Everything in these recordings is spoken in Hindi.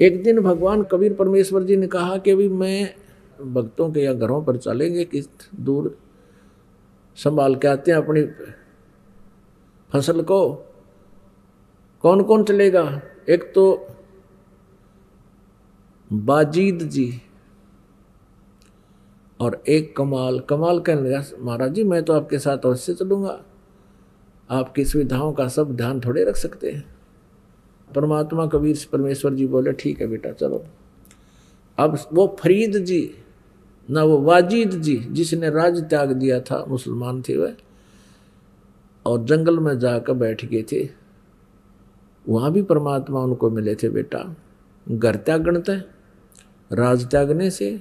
एक दिन भगवान कबीर परमेश्वर जी ने कहा कि अभी मैं भक्तों के या घरों पर चलेंगे किस दूर संभाल के आते हैं अपनी फ़सल को। कौन कौन चलेगा? एक तो बाजीद जी और एक कमाल। कमाल कहने लगा महाराज जी, मैं तो आपके साथ अवश्य चलूँगा। आपकी सुविधाओं का सब ध्यान थोड़े रख सकते हैं। परमात्मा कबीर परमेश्वर जी बोले, ठीक है बेटा, चलो। अब वो फरीद जी, ना वो वाजिद जी, जिसने राज त्याग दिया था, मुसलमान थे वह और जंगल में जाकर बैठ गए थे, वहाँ भी परमात्मा उनको मिले थे बेटा। घर त्यागणत राज त्यागने से,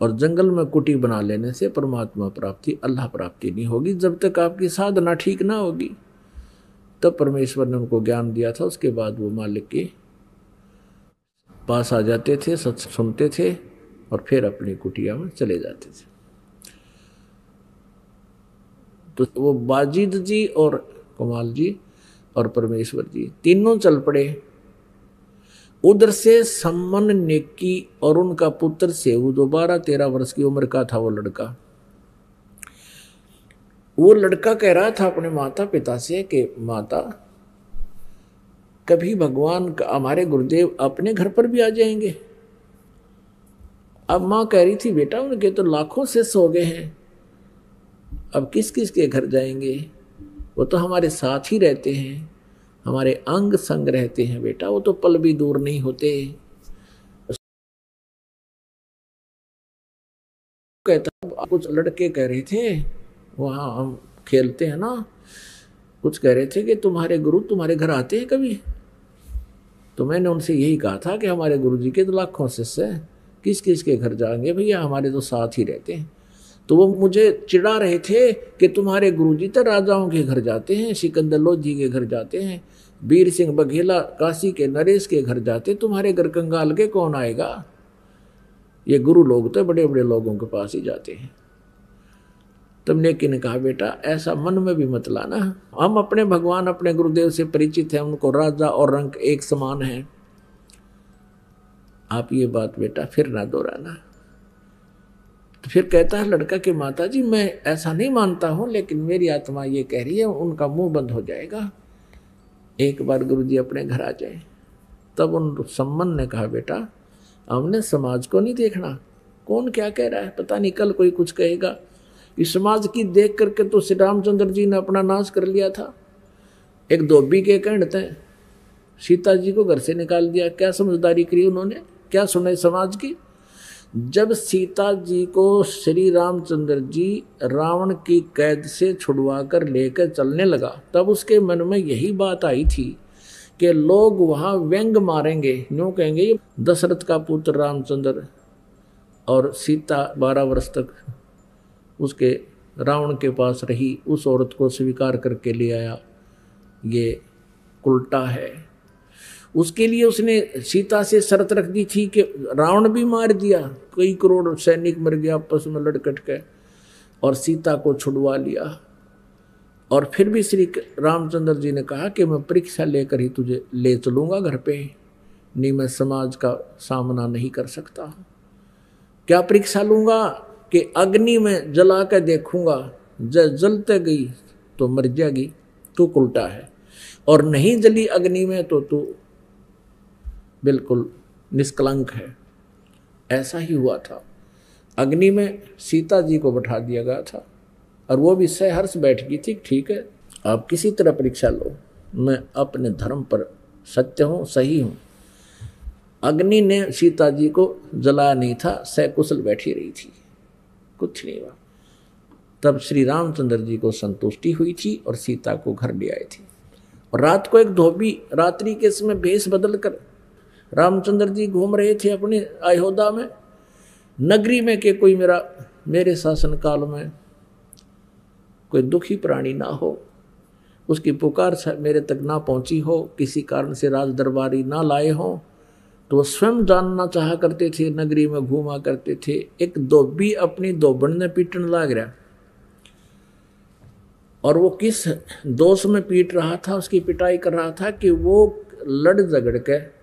और जंगल में कुटी बना लेने से परमात्मा प्राप्ति, अल्लाह प्राप्ति नहीं होगी, जब तक आपकी साधना ठीक ना होगी। तब परमेश्वर ने उनको ज्ञान दिया था, उसके बाद वो मालिक के पास आ जाते थे, सच सुनते थे और फिर अपनी कुटिया में चले जाते थे। तो वो बाजिद जी और कमाल जी और परमेश्वर जी तीनों चल पड़े। उधर से सम्मन नेकी और उनका पुत्र सेऊ, जो बारह तेरह वर्ष की उम्र का था वो लड़का। वो लड़का कह रहा था अपने माता पिता से कि, माता, कभी भगवान हमारे गुरुदेव अपने घर पर भी आ जाएँगे? अब माँ कह रही थी, बेटा, उनके तो लाखों से सो गए हैं। अब किस किस के घर जाएँगे? वो तो हमारे साथ ही रहते हैं। हमारे अंग संग रहते हैं, बेटा। वो तो पल भी दूर नहीं होते। कहता कुछ लड़के कह रहे थे वहाँ हम खेलते हैं ना। कुछ कह रहे थे कि तुम्हारे गुरु तुम्हारे घर आते हैं कभी? तो मैंने उनसे यही कहा था कि हमारे गुरु जी के तो लाखों शिष्य हैं। किस किस के घर जाएँगे भैया? हमारे तो साथ ही रहते हैं। तो वो मुझे चिढ़ा रहे थे कि तुम्हारे गुरुजी तो राजाओं के घर जाते हैं, सिकंदर लोधी के घर जाते हैं, वीर सिंह बघेला, काशी के नरेश के घर जाते तुम्हारे घर कंगाल के कौन आएगा? ये गुरु लोग तो बड़े बड़े लोगों के पास ही जाते हैं। तब नेकी ने कहा, बेटा, ऐसा मन में भी मत लाना। हम अपने भगवान, अपने गुरुदेव से परिचित हैं, उनको राजा और रंग एक समान है। आप ये बात, बेटा, फिर ना दोहराना। तो फिर कहता है लड़का कि माता जी मैं ऐसा नहीं मानता हूँ, लेकिन मेरी आत्मा ये कह रही है, उनका मुँह बंद हो जाएगा। एक बार गुरु जी अपने घर आ जाए। तब उन सम्मन ने कहा, बेटा, हमने समाज को नहीं देखना। कौन क्या कह रहा है? पता नहीं, कल कोई कुछ कहेगा। इस समाज की देख करके तो श्री रामचंद्र जी ने अपना नाश कर लिया था। एक धोबी के कहते हैं सीता जी को घर से निकाल दिया। क्या समझदारी करी उन्होंने? क्या सुने समाज की? जब सीता जी को श्री रामचंद्र जी रावण की कैद से छुड़वा कर लेकर चलने लगा, तब उसके मन में यही बात आई थी कि लोग वहाँ व्यंग मारेंगे। यूँ कहेंगे दशरथ का पुत्र रामचंद्र और सीता बारह वर्ष तक उसके रावण के पास रही, उस औरत को स्वीकार करके ले आया। ये उल्टा है। उसके लिए उसने सीता से शर्त रख दी थी कि रावण भी मार दिया। कई करोड़ सैनिक मर गया आपस में लड़कट के और सीता को छुड़वा लिया। और फिर भी श्री रामचंद्र जी ने कहा कि मैं परीक्षा लेकर ही तुझे ले चलूँगा घर पे। नहीं, मैं समाज का सामना नहीं कर सकता। क्या परीक्षा लूँगा? कि अग्नि में जला कर देखूँगा जलते गई तो मर जाएगी, तू उल्टा है। और नहीं जली अग्नि में तो तू बिल्कुल निष्कलंक है। ऐसा ही हुआ था। अग्नि में सीता जी को बैठा दिया गया था और वो भी सहर्ष बैठ गई थी, ठीक है, आप किसी तरह परीक्षा लो। मैं अपने धर्म पर सत्य हूँ, सही हूँ। अग्नि ने सीता जी को जलाया नहीं था सकुशल बैठी रही थी। कुछ नहीं हुआ। तब श्री रामचंद्र जी को संतुष्टि हुई थी और सीता को घर ले आए थे। और रात को एक धोबी रात्रि के समय भेष बदल कर रामचंद्र जी घूम रहे थे अपने अयोध्या में। नगरी में के कोई मेरा, मेरे शासन काल में कोई दुखी प्राणी ना हो, उसकी पुकार मेरे तक ना पहुँची हो, किसी कारण से राज दरबारी ना लाए हो तो स्वयं जानना चाह करते थे, नगरी में घूमा करते थे। एक दोबी अपनी दोबन ने पीटने लग रहा। और वो किस दोष में पीट रहा था, उसकी पिटाई कर रहा था कि वो लड़ झगड़ के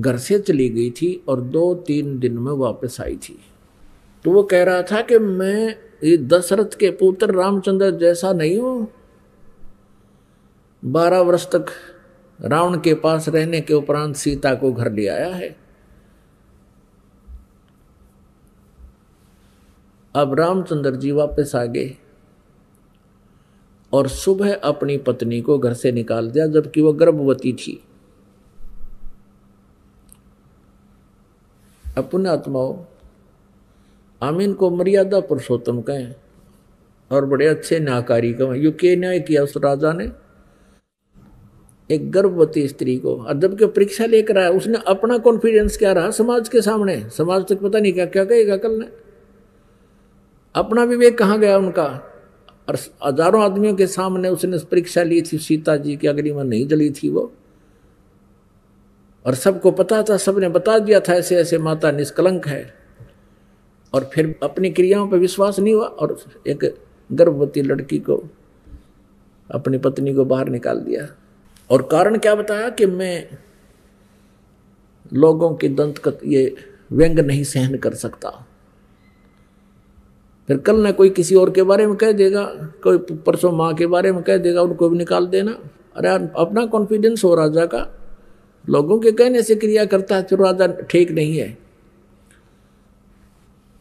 घर से चली गई थी और दो तीन दिन में वापस आई थी। तो वो कह रहा था कि मैं ये दशरथ के पुत्र रामचंद्र जैसा नहीं हूँ। बारह वर्ष तक रावण के पास रहने के उपरांत सीता को घर ले आया है। अब रामचंद्र जी वापस आ गए और सुबह अपनी पत्नी को घर से निकाल दिया, जबकि वह गर्भवती थी। अपने आत्माओं, आमीन को मर्यादा पुरुषोत्तम कहें और बड़े अच्छे न्यायकारी कहें। यू के न्याय किया उस राजा ने। एक गर्भवती स्त्री को, और जबकि परीक्षा लेकर आया, उसने अपना कॉन्फिडेंस क्या रहा? समाज के सामने। समाज तक पता नहीं क्या क्या कहेगा कल ने? अपना विवेक कहाँ गया उनका? और हज़ारों आदमियों के सामने उसने परीक्षा ली थी, सीता जी की अग्नि में नहीं जली थी वो। और सबको पता था, सबने बता दिया था, ऐसे ऐसे माता निष्कलंक है। और फिर अपनी क्रियाओं पर विश्वास नहीं हुआ, और एक गर्भवती लड़की को, अपनी पत्नी को बाहर निकाल दिया। और कारण क्या बताया कि मैं लोगों की दंत ये व्यंग नहीं सहन कर सकता? फिर कल ना कोई किसी और के बारे में कह देगा, कोई परसों माँ के बारे में कह देगा, उनको भी निकाल देना। अरे अपना कॉन्फिडेंस हो राजा का। लोगों के कहने से क्रिया करता है तो राजा ठीक नहीं है।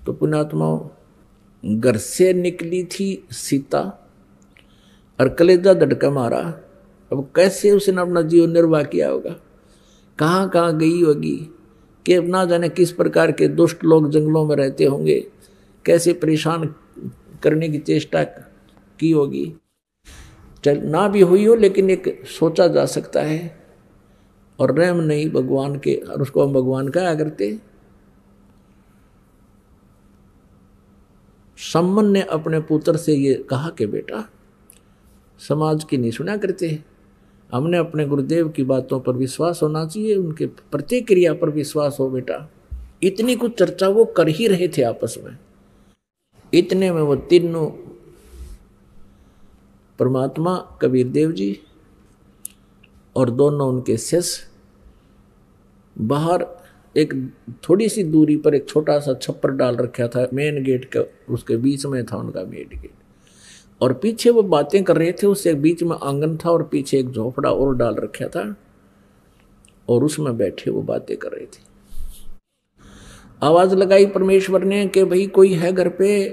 तो पुणात्मा घर से निकली थी सीता, और कलेजा धड़का मारा। अब कैसे उसने अपना जीवन निर्वाह किया होगा? कहाँ कहाँ गई होगी? कि ना जाने किस प्रकार के दुष्ट लोग जंगलों में रहते होंगे? कैसे परेशान करने की चेष्टा की होगी? चल, ना भी हुई हो, लेकिन एक सोचा जा सकता है। और रहम नहीं भगवान के, और उसको हम भगवान का करते सम्मन ने अपने पुत्र से ये कहा कि बेटा, समाज की नहीं सुना करते हमने अपने गुरुदेव की बातों पर विश्वास होना चाहिए, उनके प्रतिक्रिया पर विश्वास हो बेटा। इतनी कुछ चर्चा वो कर ही रहे थे आपस में। इतने में वो तीनों, परमात्मा, कबीर देव जी और दोनों उनके शिष्य बाहर एक थोड़ी सी दूरी पर एक छोटा सा छप्पर डाल रखा था, मेन गेट का उसके बीच में था उनका मेन गेट। और पीछे वो बातें कर रहे थे, उससे बीच में आँगन था और पीछे एक झोपड़ा और डाल रखा था और उसमें बैठे वो बातें कर रहे थे। आवाज़ लगाई परमेश्वर ने कि भाई कोई है घर पे?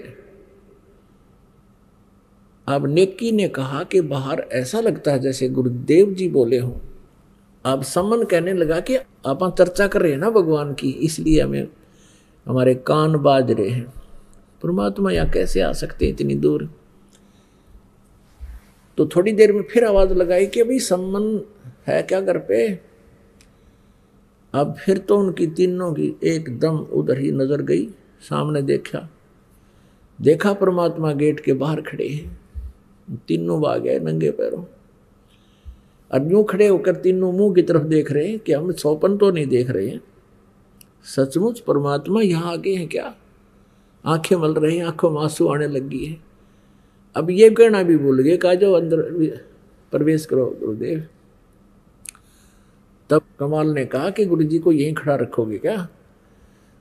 अब नेकी ने कहा कि बाहर ऐसा लगता है जैसे गुरुदेव जी बोले हों। अब समन कहने लगा कि आप चर्चा कर रहे हैं ना भगवान की, इसलिए हमें, हमारे कान बाज रहे हैं। परमात्मा यहाँ कैसे आ सकते हैं इतनी दूर? तो थोड़ी देर में फिर आवाज़ लगाई कि अभी सम्मन है क्या घर पे? अब फिर तो उनकी तीनों की एकदम उधर ही नज़र गई, सामने देखा। देखा परमात्मा गेट के बाहर खड़े हैं। तीनों भाग गए नंगे पैरों। और यूँ खड़े होकर तीनों मुँह की तरफ़ देख रहे हैं कि हम सौपन तो नहीं देख रहे हैं। सचमुच परमात्मा यहाँ आगे हैं क्या? आँखें मल रही हैं, आँखों में आँसू आने लगी है। अब ये कहना भी भूल गए, कहा जो अंदर प्रवेश करो, गुरुदेव। तब कमाल ने कहा कि गुरु जी को यहीं खड़ा रखोगे क्या?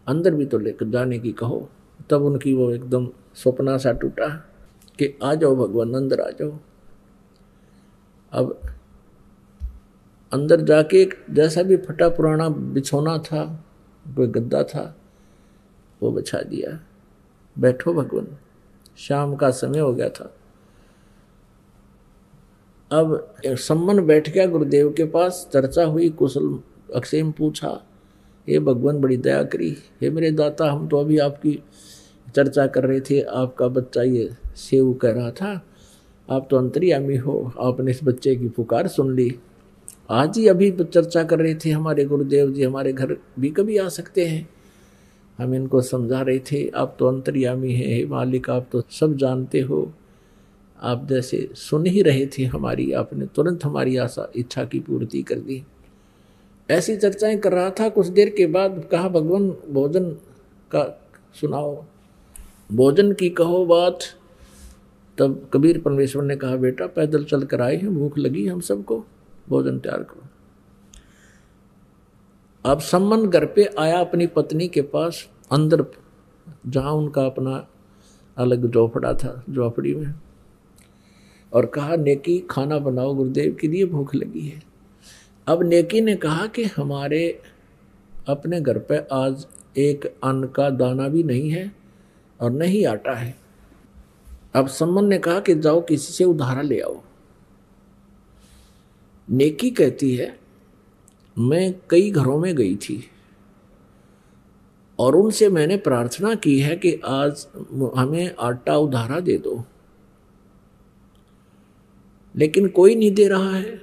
अंदर भी तो लेकर जाने की कहो। तब उनकी वो एकदम सपना सा टूटा कि आ जाओ भगवान, अंदर आ जाओ। अब अंदर जाके एक जैसा भी फटा पुराना बिछोना था, कोई गद्दा था, वो बिछा दिया। बैठो भगवान। शाम का समय हो गया था। अब सम्मन बैठ गया गुरुदेव के पास, चर्चा हुई, कुशल अक्षेम पूछा, हे भगवान, बड़ी दया करी। हे मेरे दाता, हम तो अभी आपकी चर्चा कर रहे थे। आपका बच्चा ये सेव कह रहा था। आप तो अंतर्यामी हो। आपने इस बच्चे की पुकार सुन ली। आज ही अभी चर्चा कर रहे थे हमारे गुरुदेव जी। हमारे घर भी कभी आ सकते हैं। हम इनको समझा रहे थे। आप तो अंतर्यामी हैं, हे मालिक, आप तो सब जानते हो। आप जैसे सुन ही रहे थे हमारी, आपने तुरंत हमारी आशा, इच्छा की पूर्ति कर दी। ऐसी चर्चाएँ कर रहा था कुछ देर के बाद, कहा, भगवान, भोजन का सुनाओ। भोजन की कहो बात। तब कबीर परमेश्वर ने कहा, बेटा, पैदल चल कर आए हैं, भूख लगी हम सबको। भोजन तैयार करो। अब सम्मन घर पे आया अपनी पत्नी के पास, अंदर जहाँ उनका अपना अलग झोपड़ा था, झोपड़ी में, और कहा, नेकी, खाना बनाओ, गुरुदेव के लिए भूख लगी है। अब नेकी ने कहा कि हमारे अपने घर पे आज एक अन्न का दाना भी नहीं है और नहीं आटा है। अब सम्मन ने कहा कि जाओ, किसी से उधारा ले आओ। नेकी कहती है मैं कई घरों में गई थी। और उनसे मैंने प्रार्थना की है कि आज हमें आटा उधारा दे दो। लेकिन कोई नहीं दे रहा है।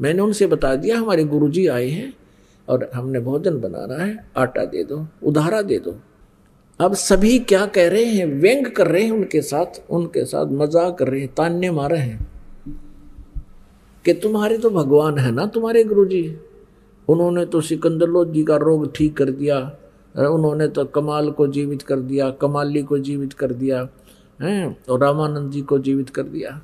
मैंने उनसे बता दिया, हमारे गुरुजी आए हैं और हमने भोजन बनाना है, आटा दे दो, उधारा दे दो। अब सभी क्या कह रहे हैं? व्यंग कर रहे हैं उनके साथ उनके साथ मज़ाक कर रहे हैं तान्य मारे हैं। कि तुम्हारे तो भगवान है ना तुम्हारे गुरुजी। उन्होंने तो सिकंदर लोध का रोग ठीक कर दिया उन्होंने तो कमाल को जीवित कर दिया, कमाली को जीवित कर दिया, हैं, और रामानंद जी को जीवित कर दिया।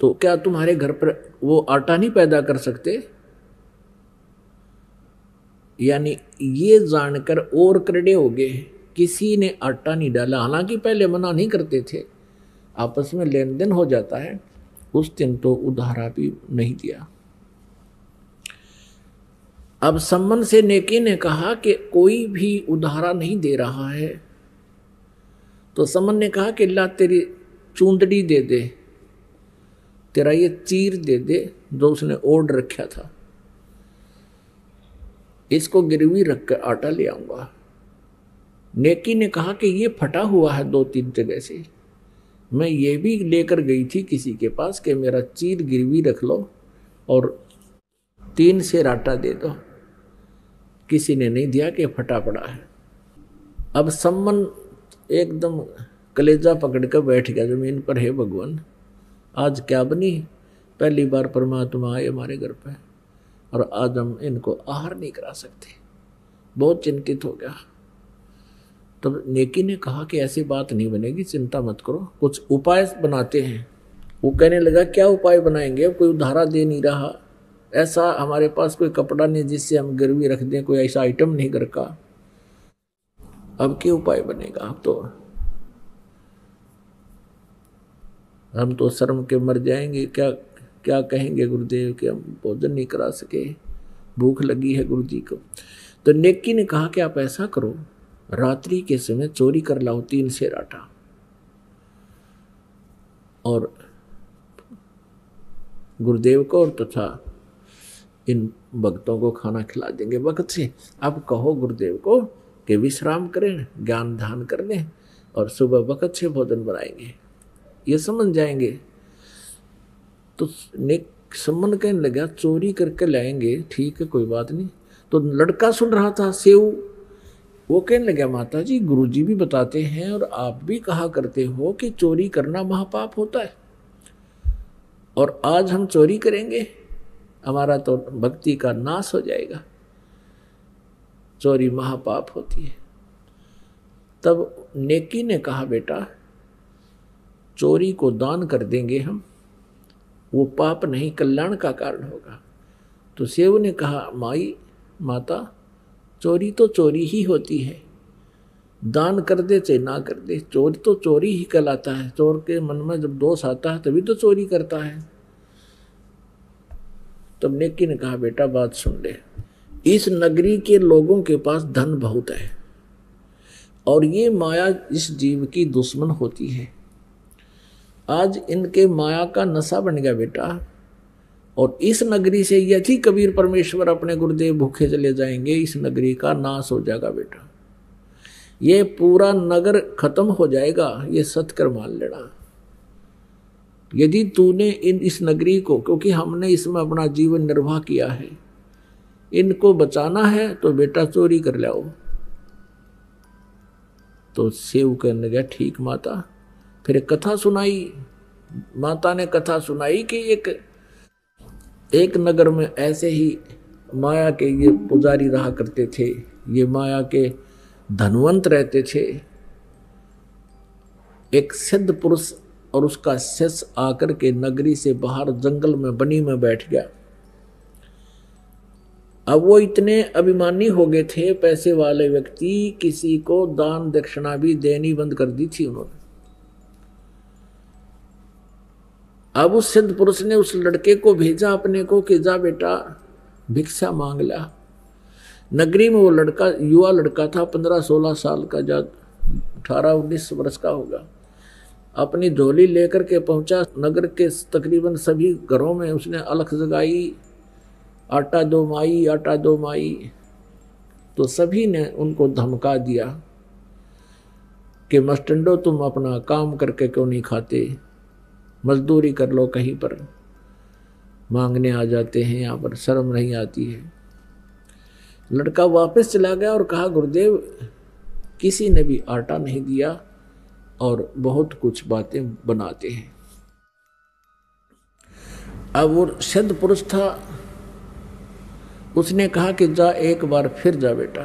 तो क्या तुम्हारे घर पर वो आटा नहीं पैदा कर सकते? यानी ये जानकर और करड़े हो गए, किसी ने आटा नहीं डाला। हालाँकि पहले मना नहीं करते थे, आपस में लेन देन हो जाता है, उस दिन तो उधारा भी नहीं दिया। अब सम्मन से नेकी ने कहा कि कोई भी उधारा नहीं दे रहा है। तो सम्मन ने कहा कि, ला, तेरी चूंदड़ी दे दे, तेरा ये चीर दे दे जो उसने ओढ़ रखा था। इसको गिरवी रख कर आटा ले आऊँगा। नेकी ने कहा कि, ये फटा हुआ है दो तीन जगह से। मैं ये भी लेकर गई थी किसी के पास कि मेरा चीर गिरवी रख लो और तीन से आटा दे दो। किसी ने नहीं दिया कि फटा पड़ा है। अब सम्मन एकदम कलेजा पकड़ कर बैठ गया, ज़मीन पर, हे भगवान, आज क्या बनी? पहली बार परमात्मा आए हमारे घर पर और आज हम इनको आहार नहीं करा सकते। बहुत चिंतित हो गया। तब नेकी ने कहा कि ऐसी बात नहीं बनेगी, चिंता मत करो, कुछ उपाय बनाते हैं। वो कहने लगा, क्या उपाय बनाएँगे? कोई उधारा दे नहीं रहा। ऐसा हमारे पास कोई कपड़ा नहीं जिससे हम गिरवी रख दें, कोई ऐसा आइटम नहीं घर का। अब क्या उपाय बनेगा? अब तो हम तो शर्म के मर जाएँगे। क्या क्या कहेंगे गुरुदेव कि हम भोजन नहीं करा सके? भूख लगी है गुरु जी को। तो नेकी ने कहा कि आप ऐसा करो, रात्रि के समय चोरी कर लाओ तीन से राटा और गुरुदेव को और तथा तो इन भक्तों को खाना खिला देंगे। वक्त से अब कहो गुरुदेव को कि विश्राम करें, ज्ञान ध्यान कर लें और सुबह वक्त से भोजन बनाएँगे। ये समझ जाएँगे। तो नेक सम्मन कहने लगा, चोरी करके लाएँगे, ठीक है, कोई बात नहीं। तो लड़का सुन रहा था सेव वो कहने लगा माता जी गुरु जी भी बताते हैं और आप भी कहा करते हो कि चोरी करना महापाप होता है। और आज हम चोरी करेंगे? हमारा तो भक्ति का नाश हो जाएगा। चोरी महापाप होती है। तब नेकी ने कहा, बेटा, चोरी को दान कर देंगे हम। वो पाप नहीं, कल्याण का कारण होगा। तो सेव ने कहा, माई माता, चोरी तो चोरी ही होती है। दान कर दे चाहे ना कर दे, चोरी तो चोरी ही कहलाता है। चोर के मन में जब दोष आता है, तभी तो चोरी करता है। तब नेकी ने कहा, बेटा? बात सुन ले। इस नगरी के लोगों के पास धन बहुत है, और ये माया इस जीव की दुश्मन होती है। आज इनके माया का नशा बन गया, बेटा, और इस नगरी से यदि कबीर परमेश्वर अपने गुरुदेव भूखे चले जाएँगे, इस नगरी का नाश हो जाएगा, बेटा। ये पूरा नगर खत्म हो जाएगा, ये सतकर मान लेना यदि तूने इन इस नगरी को, क्योंकि हमने इसमें अपना जीवन निर्वाह किया है, इनको बचाना है तो बेटा चोरी कर लाओ। तो सेव कहने गया ठीक माता। फिर कथा सुनाई। माता ने कथा सुनाई कि एक एक नगर में ऐसे ही माया के ये पुजारी रहा करते थे। ये माया के धनवंत रहते थे। एक सिद्ध पुरुष और उसका शिष आकर के नगरी से बाहर जंगल में, बनी में बैठ गया। अब वो इतने अभिमानी हो गए थे, पैसे वाले व्यक्ति किसी को दान दक्षिणा भी देनी बंद कर दी थी उन्होंने। अब उस सिद्ध पुरुष ने उस लड़के को भेजा अपने को कि जा बेटा, भिक्षा मांग ला। नगरी में वो लड़का, युवा लड़का था, पंद्रह सोलह साल का जा अठारह उन्नीस वर्ष का होगा। अपनी झोली लेकर के पहुँचा नगर के तकरीबन सभी घरों में। उसने अलख जगाई, आटा दो माई आटा दो माई तो सभी ने उनको धमका दिया कि, मस्टंडो, तुम अपना काम करके क्यों नहीं खाते? मजदूरी कर लो कहीं पर। मांगने आ जाते हैं यहाँ पर, शर्म नहीं आती है। लड़का वापस चला गया और कहा, गुरुदेव, किसी ने भी आटा नहीं दिया। और बहुत कुछ बातें बनाते हैं। अब वो सिद्ध पुरुष था। उसने कहा कि जा एक बार फिर जा बेटा।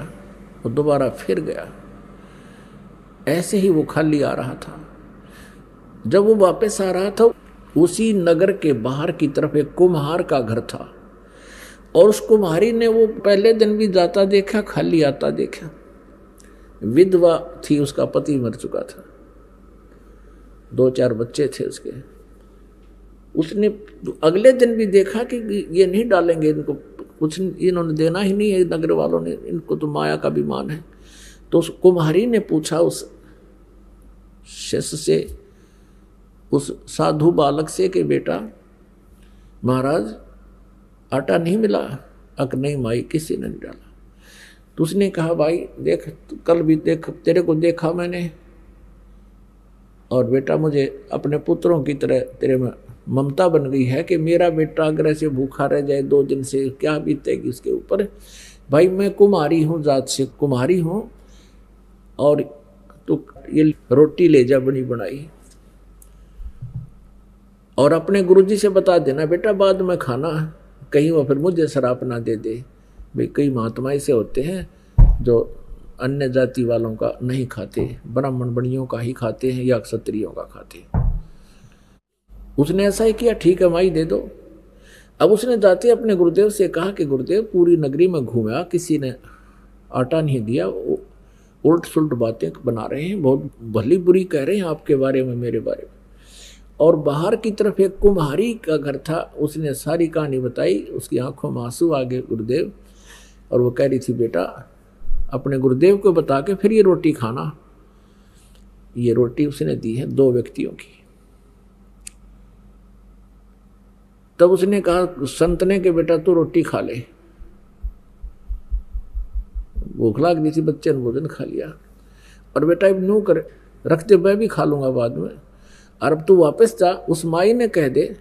वो दोबारा फिर गया। ऐसे ही वो खाली आ रहा था। जब वो वापस आ रहा था, उसी नगर के बाहर की तरफ़ एक कुम्हार का घर था। और उस कुम्हारी ने वो पहले दिन भी जाता देखा, खाली आता देखा। विधवा थी, उसका पति मर चुका था। दो चार बच्चे थे उसके। उसने अगले दिन भी देखा कि ये नहीं डालेंगे इनको, कुछ इन्होंने देना ही नहीं है, नगर वालों ने, इनको तो माया का विमान है। तो उस कुम्हारी ने पूछा उस शिष्य से, उस साधु बालक से कि बेटा, महाराज, आटा नहीं मिला, अक नहीं माई, किसी ने नहीं डाला। तो उसने कहा, भाई, देख, कल भी देख, तेरे को देखा मैंने और बेटा मुझे अपने पुत्रों की तरह तेरे में ममता बन गई है कि मेरा बेटा अगर ऐसे भूखा रह जाए, दो दिन से क्या बीतेगी उसके ऊपर? भाई, मैं कुमारी हूँ, जात से कुमारी हूँ और तो ये रोटी ले जा बनी बनाई। और अपने गुरुजी से बता देना, बेटा, बाद में खाना, कहीं वो फिर मुझे शराप ना दे दे। भाई, कई महात्मा ऐसे होते हैं जो अन्य जाति वालों का नहीं खाते ब्राह्मण बणियों का ही खाते हैं या क्षत्रियों का खाते हैं। उसने ऐसा ही किया, ठीक है, माई दे दो। अब उसने जाते अपने गुरुदेव से कहा कि गुरुदेव, पूरी नगरी में घूमा किसी ने आटा नहीं दिया उल्ट सुलट बातें बना रहे हैं, बहुत भली बुरी कह रहे हैं आपके बारे में, मेरे बारे में। और बाहर की तरफ़ एक कुम्हारी का घर था, उसने सारी कहानी बताई, उसकी आँखों में आँसू आ गए गुरुदेव, और वो कह रही थी, बेटा अपने गुरुदेव को बता के फिर ये रोटी खाना। ये रोटी उसने दी है दो व्यक्तियों की। तब उसने कहा संत ने कि बेटा तू रोटी खा ले। भूख लाग गई थी, बच्चे ने भोजन खा लिया। और बेटा अब कर रखते मैं भी खा लूँगा बाद में। और अब तू वापस जा, उस माई ने कह दे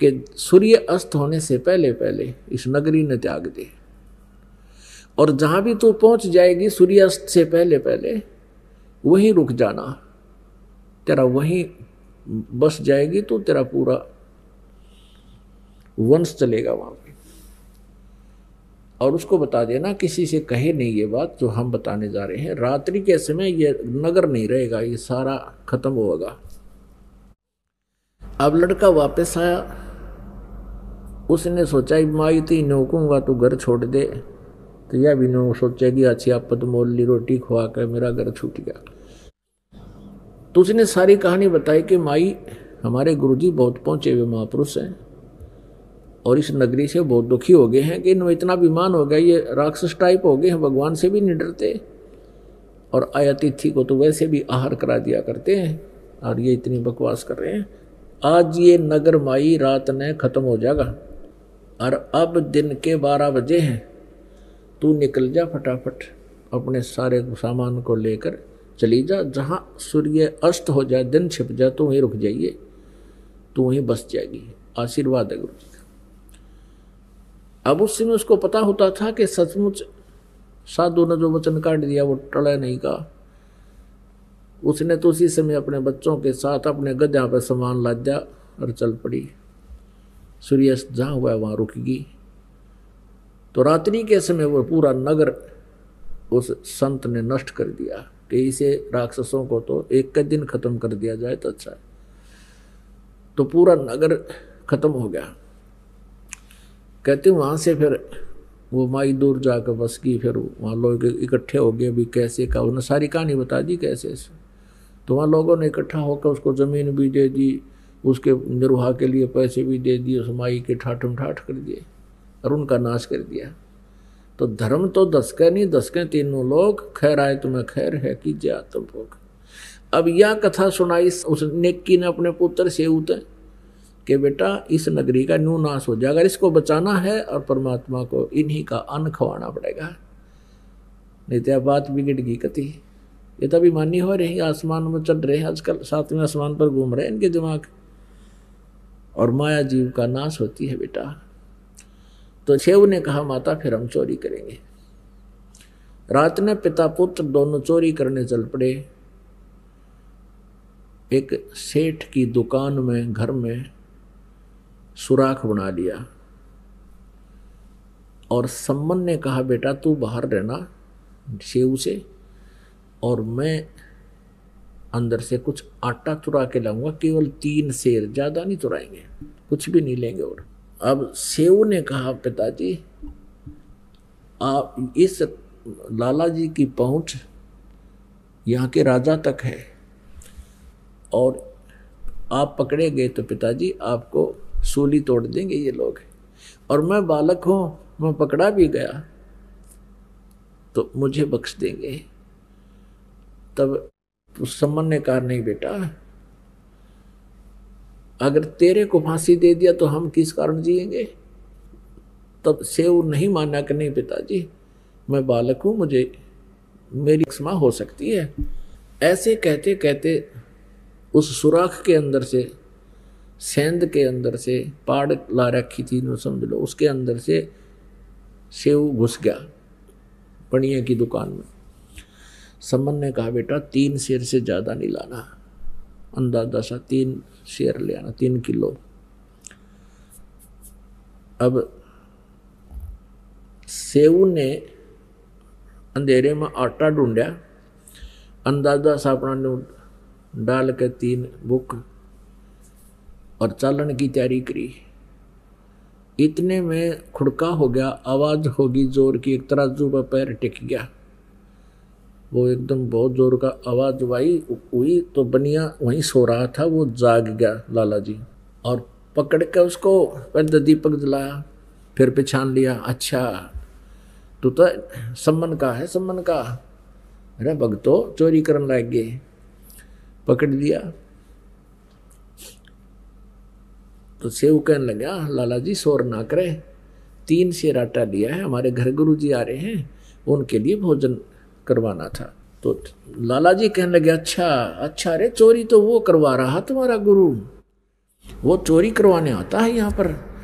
कि सूर्य अस्त होने से पहले पहले इस नगरी ने त्याग दे। और जहाँ भी तू पहुँच जाएगी सूर्यास्त से पहले पहले, वहीं रुक जाना। तेरा वहीं बस जाएगी तो तेरा पूरा वंश चलेगा वहाँ पे। और उसको बता देना, किसी से कहे नहीं ये बात जो हम बताने जा रहे हैं। रात्रि के समय ये नगर नहीं रहेगा, ये सारा खत्म होगा। अब लड़का वापस आया। उसने सोचा, माई थी नौकूँगा तो घर छोड़ दे। तो यह भी नो कि अच्छी आप तो मोल ली रोटी खुआ कर, मेरा घर छूट गया। तो उसने सारी कहानी बताई कि माई, हमारे गुरुजी बहुत पहुँचे हुए महापुरुष हैं और इस नगरी से बहुत दुखी हो गए हैं कि इनमें इतना विमान हो गया, ये राक्षस टाइप हो गए हैं, भगवान से भी नहीं डरते और अतिथि को तो वैसे भी आहार करा दिया करते हैं और ये इतनी बकवास कर रहे हैं। आज ये नगर माई रात ने खत्म हो जाएगा और अब दिन के बारह बजे हैं। तू निकल जा फटाफट अपने सारे सामान को लेकर चली जा। जहाँ सूर्य अस्त हो जाए, दिन छिप जाए तो वहीं रुक जाइए तो वहीं बस जाएगी। आशीर्वाद है गुरु जी का। अब उस समय उसको पता होता था कि सचमुच साधु ने जो वचन काट दिया, वो टड़ा नहीं का। उसने तो उसी समय अपने बच्चों के साथ अपने गद्या पर सामान लाद दिया और चल पड़ी। सूर्यास्त जहाँ हुआ वहाँ रुकेगी। तो रात्रि के समय वो पूरा नगर उस संत ने नष्ट कर दिया। कि इसे राक्षसों को तो एक का दिन खत्म कर दिया जाए तो अच्छा है। तो पूरा नगर खत्म हो गया। कहते वहाँ से फिर वो माई दूर जाकर बस गई फिर वहाँ लोग इकट्ठे हो गए। अभी कैसे का, उन्होंने सारी कहानी बता दी कैसे तो वहाँ लोगों ने इकट्ठा होकर उसको ज़मीन भी दे दी, उसके निर्वाह के लिए पैसे भी दे दिए, उस माई के ठाठम ठाठ कर दिए। और उनका नाश कर दिया। तो धर्म तो दसके नहीं, दसके तीनों लोग, खैर आए तुम्हें खैर है कीजिए आत्म भोग अब यह कथा सुनाई उस नेक्की ने अपने पुत्र से उतर कि, बेटा, इस नगरी का न्यू नाश हो जाएगा इसको बचाना है, और परमात्मा को इन्हीं का अन्न खवाना पड़ेगा। नहीं तो बात बिगड़ गई कति। ये तो अभिमानी हो रही, आसमान में चढ़ रहे हैं आजकल सातवें आसमान पर घूम रहे हैं इनके दिमाग। और माया जीव का नाश होती है, बेटा। तो शेव ने कहा, माता, फिर हम चोरी करेंगे. रात ने पिता पुत्र दोनों चोरी करने चल पड़े। एक सेठ की दुकान में, घर में सुराख बना लिया। और सम्मन ने कहा, बेटा, तू बाहर रहना शेव से, और मैं अंदर से कुछ आटा चुरा के लाऊँगा। केवल तीन शेर, ज़्यादा नहीं चुराएँगे कुछ भी नहीं लेंगे और। अब सेव ने कहा, पिताजी, आप इस लाला जी की पहुँच यहाँ के राजा तक है और आप पकड़े गए तो पिताजी आपको सूली तोड़ देंगे ये लोग। और मैं बालक हूँ, मैं पकड़ा भी गया तो मुझे बख्श देंगे। तब उस सम्मन ने कहा, नहीं बेटा अगर तेरे को फांसी दे दिया तो हम किस कारण जिएँगे? तब सेव नहीं माना कि नहीं पिताजी, मैं बालक हूँ, मुझे मेरी क्षमा हो सकती है। ऐसे कहते कहते उस सुराख के अंदर से, सेंध के अंदर से पाड़ ला रखी थी, नो समझ लो, उसके अंदर से सेव घुस गया पणिया की दुकान में। सम्मन ने कहा, बेटा, तीन शेर से ज़्यादा नहीं लाना। अंदाज़ा सा, तीन शेर ले आना, तीन किलो। अब सेव ने अंधेरे में आटा ढूंढा, अंदाज़ा सा अपना डाल के तीन बुक और चालन की तैयारी करी। इतने में खुड़का हो गया, आवाज़ होगी ज़ोर की, एक तराजू पर पैर टिक गया। वो एकदम बहुत ज़ोर का आवाज़ आई हुई तो बनिया वहीं सो रहा था, वो जाग गया लाला जी और पकड़ के उसको दीपक जलाया, फिर पहचान लिया अच्छा तू तो सम्मन का है, सम्मन का। अरे भगतो चोरी करने लग गए पकड़ लिया। तो सेव कहने लगा लाला जी शोर ना करे। तीन शेर आटा लिया है, हमारे घर गुरु जी आ रहे हैं, उनके लिए भोजन करवाना था। तो लाला जी कहने लगे अच्छा अच्छा अरे चोरी तो वो करवा रहा तुम्हारा गुरु। वो चोरी करवाने आता है यहाँ पर।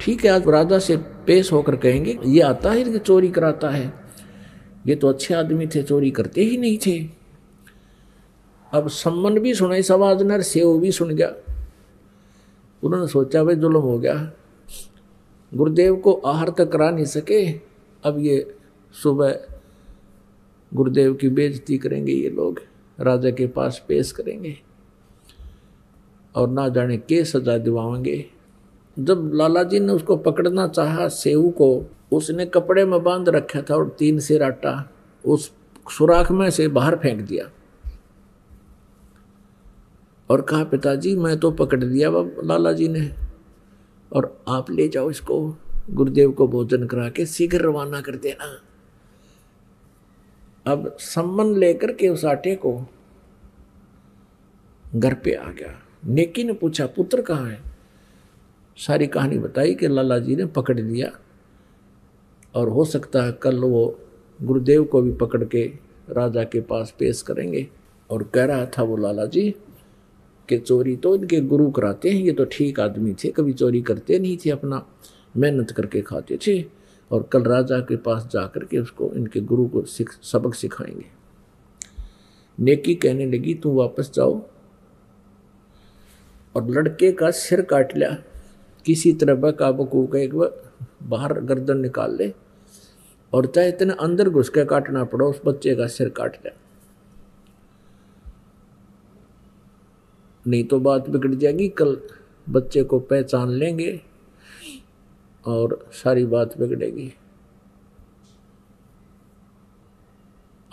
ठीक है, आज राजा से पेश होकर कहेंगे, ये आता है चोरी कराता है। ये तो अच्छे आदमी थे, चोरी करते ही नहीं थे। अब सम्मन भी सुना इस आवाज़ ने सेव भी सुन गया। उन्होंने सोचा, भाई, जुल्म हो गया। गुरुदेव को आहार तक करा नहीं सके। अब ये सुबह गुरुदेव की बेजती करेंगे, ये लोग राजा के पास पेश करेंगे। और ना जाने के सजा दिवाएँगे। जब लाला जी ने उसको पकड़ना चाहा सेव को, उसने कपड़े में बाँध रखा था और तीन सिर आटा उस सुराख में से बाहर फेंक दिया। और कहा, पिताजी, मैं तो पकड़ लिया लाला जी ने। और आप ले जाओ इसको, गुरुदेव को भोजन करा के शीघ्र रवाना कर देना। अब सम्मन लेकर के उस आटे को घर पे आ गया। नेकी ने पूछा, पुत्र कहाँ है? सारी कहानी बताई कि लाला जी ने पकड़ लिया और हो सकता है कल वो गुरुदेव को भी पकड़ के राजा के पास पेश करेंगे। और कह रहा था वो लाला जी कि चोरी तो इनके गुरु कराते हैं, ये तो ठीक आदमी थे, कभी चोरी करते नहीं थे, अपना मेहनत करके खाते थे। और कल राजा के पास जाकर के उसको इनके गुरु को सिख, सबक सिखाएँगे। नेकी कहने लगी, तू वापस जाओ। और लड़के का सिर काट लिया। किसी तरह बका बकू का एक बाहर गर्दन निकाल ले और चाहे इतने अंदर घुस के काटना पड़ो, उस बच्चे का सिर काट लिया नहीं तो बात बिगड़ जाएगी, कल बच्चे को पहचान लेंगे। और सारी बात बिगड़ेगी।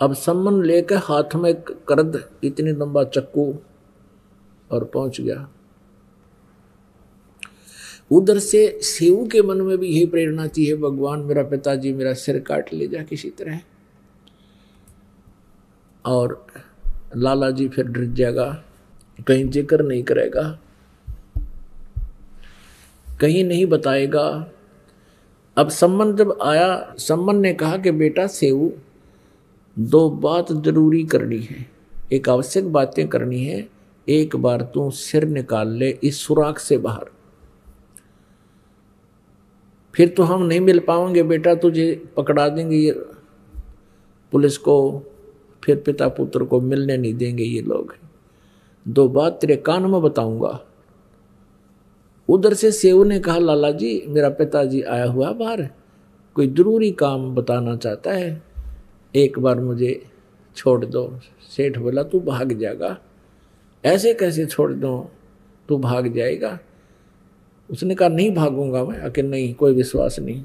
अब सम्मन लेकर हाथ में करद, इतनी लंबा चक्कू, और पहुँच गया। उधर से शिव के मन में भी यही प्रेरणा थी, है भगवान, मेरा पिताजी मेरा सिर काट ले जा किसी तरह। और लाला जी फिर डर जाएगा, कहीं ज़िक्र नहीं करेगा, कहीं नहीं बताएगा अब सम्मन जब आया, सम्मन ने कहा कि बेटा सेऊ दो बात ज़रूरी करनी है। एक आवश्यक बातें करनी है, एक बार तू सिर निकाल ले इस सुराख से बाहर। फिर तो हम नहीं मिल पाओगे बेटा तुझे पकड़ा देंगे ये पुलिस को, फिर पिता पुत्र को मिलने नहीं देंगे ये लोग। दो बात तेरे कान में बताऊँगा। उधर से सेव ने कहा, लाला जी, मेरा पिताजी आया हुआ बाहर कोई ज़रूरी काम बताना चाहता है? एक बार मुझे छोड़ दो। सेठ बोला, तू भाग जाएगा। ऐसे कैसे छोड़ दो? तू भाग जाएगा? उसने कहा, नहीं भागूँगा मैं, आखिर नहीं, कोई विश्वास नहीं।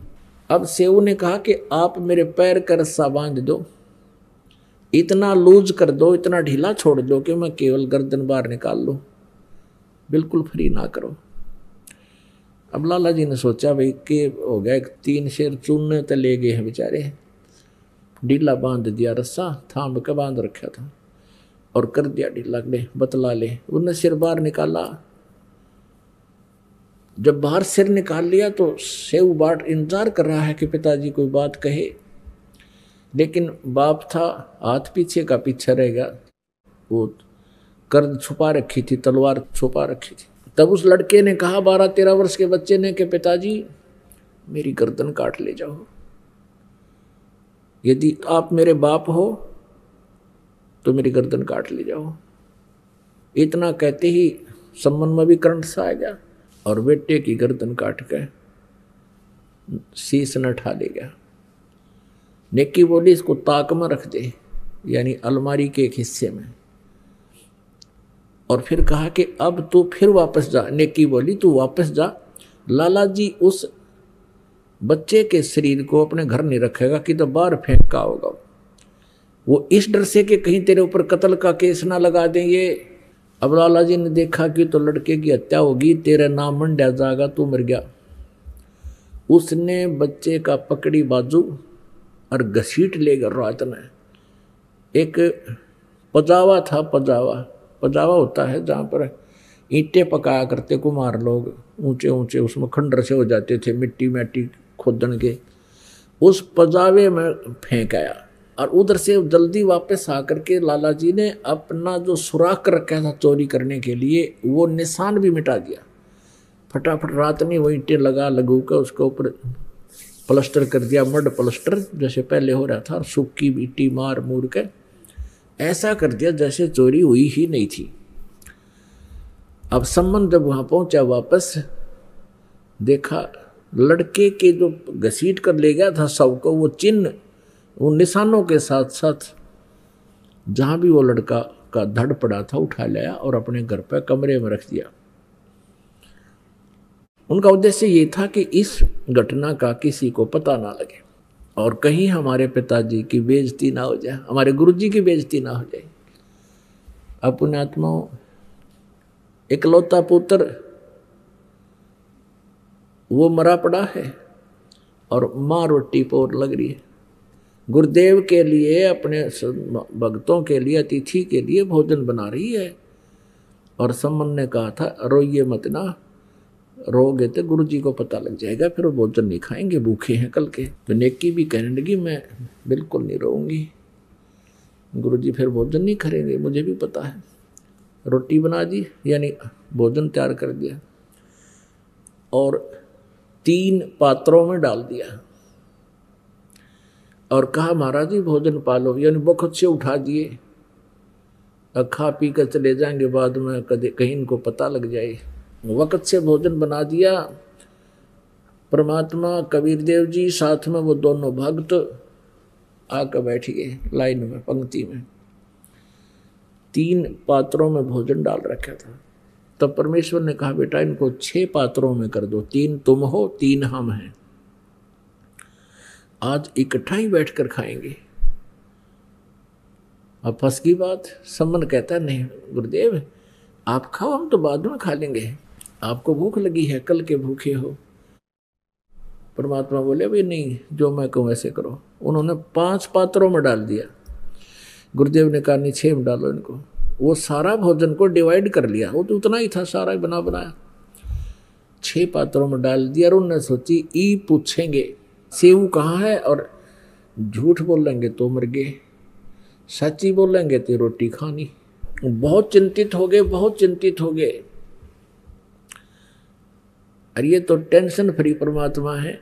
अब सेव ने कहा कि आप मेरे पैर का रस्सा बाँध दो। इतना लूज कर दो, इतना ढीला छोड़ दो कि मैं केवल गर्दन बाहर निकाल लूँ। बिल्कुल फ्री ना करो। अब लाला जी ने सोचा, भाई, के हो गया तीन शेर चूने तो ले गए हैं बेचारे। ढीला बाँध दिया, रस्सा थाम के बाँध रखा था और कर दिया ढीला, ले, बतला ले। उनने सिर बाहर निकाला। जब बाहर सिर निकाल लिया तो सेव बाट इंतज़ार कर रहा है कि पिताजी कोई बात कहे। लेकिन बाप था, हाथ पीछे का पीछे रहेगा वो कर्ज छुपा रखी थी, तलवार छुपा रखी थी। तब उस लड़के ने कहा, बारह तेरह वर्ष के बच्चे ने कि पिताजी, मेरी गर्दन काट ले जाओ। यदि आप मेरे बाप हो तो मेरी गर्दन काट ले जाओ। इतना कहते ही संबंध में भी करंट सा आ गया और बेटे की गर्दन काट के शीश न ठा ले गया। नेकी बोली, इसको ताक में रख दे, यानी अलमारी के एक हिस्से में। और फिर कहा कि अब तू फिर वापस जा। नेकी बोली, तू वापस जा। लाला जी उस बच्चे के शरीर को अपने घर नहीं रखेगा कि तो बाहर फेंक होगा। वो इस डर से कि कहीं तेरे ऊपर कत्ल का केस ना लगा देंगे अब लाला जी ने देखा कि तो लड़के की हत्या होगी। तेरा नाम मंडा जाएगा तू मर गया। उसने बच्चे का पकड़ी बाजू और घसीट लेगा रात ने एक पजावा था, पजावा। पजावा होता है जहाँ पर ईंटें पकाया करते, कुमार लोग ऊँचे ऊँचे उसमें खंडर से हो जाते थे, मिट्टी मैटी खोदन के। उस पजावे में फेंक आया और उधर से जल्दी वापस आकर के लाला जी ने अपना जो सुराख रखा था चोरी करने के लिए, वो निशान भी मिटा दिया। फटाफट रात में वो ईंटें लगा लगू कर उसके ऊपर प्लस्टर कर दिया, मड प्लस्टर जैसे पहले हो रहा था सूखी मिट्टी मार मूर के ऐसा कर दिया जैसे चोरी हुई ही नहीं थी। अब संबंध जब वहाँ पहुँचा, वापस देखा, लड़के के जो घसीट कर ले गया था सबको वो चिन्ह उन निशानों के साथ साथ जहाँ भी वो लड़का का धड़ पड़ा था, उठा लिया और अपने घर पर कमरे में रख दिया। उनका उद्देश्य ये था कि इस घटना का किसी को पता ना लगे। और कहीं हमारे पिताजी की बेजती ना हो जाए, हमारे गुरुजी की बेजती ना हो जाए। अपने आत्माओं इकलौता पुत्र, वो मरा पड़ा है और माँ रोटी पोर लग रही है। गुरुदेव के लिए, अपने भक्तों के लिए, अतिथि के लिए भोजन बना रही है। और सम्मन ने कहा था, रोइए मत ना। रोगे तो गुरु जी को पता लग जाएगा, फिर वो भोजन नहीं खाएँगे, भूखे हैं कल के। तो नेकी भी कहने लगी, मैं बिल्कुल नहीं रोऊँगी। गुरु जी फिर भोजन नहीं करेंगे, मुझे भी पता है। रोटी बना दी, यानी भोजन तैयार कर दिया और तीन पात्रों में डाल दिया। और कहा, महाराज जी, भोजन पालो यानी बहुत से उठा दिए। खा पी कर चले जाएँगे, बाद में कदे कहीं इनको पता लग जाए। वक़्त से भोजन बना दिया। परमात्मा, कबीर देव जी साथ में वो दोनों भक्त आकर बैठ गए लाइन में, पंक्ति में। तीन पात्रों में भोजन डाल रखा था। तब परमेश्वर ने कहा, बेटा, इनको छह पात्रों में कर दो। तीन तुम हो, तीन हम हैं। आज इकट्ठा ही बैठकर खाएँगे। अब फंस की बात सम्मन कहता नहीं, गुरुदेव, आप खाओ, हम तो बाद में खा लेंगे। आपको भूख लगी है, कल के भूखे हो। परमात्मा बोले भाई नहीं, जो मैं कहूँ ऐसे करो। उन्होंने पाँच पात्रों में डाल दिया। गुरुदेव ने कहा नहीं में डालो इनको। वो सारा भोजन को डिवाइड कर लिया। वो तो उतना ही था, सारा ही बना बनाया। छह पात्रों में डाल दिया और उन्होंने सोची, ई पूछेंगे सेव कहाँ है और झूठ बोलेंगे तो मर गए। बोलेंगे तो रोटी खानी। बहुत चिंतित हो गए, बहुत चिंतित हो गए। अरे ये तो टेंशन फ्री परमात्मा है,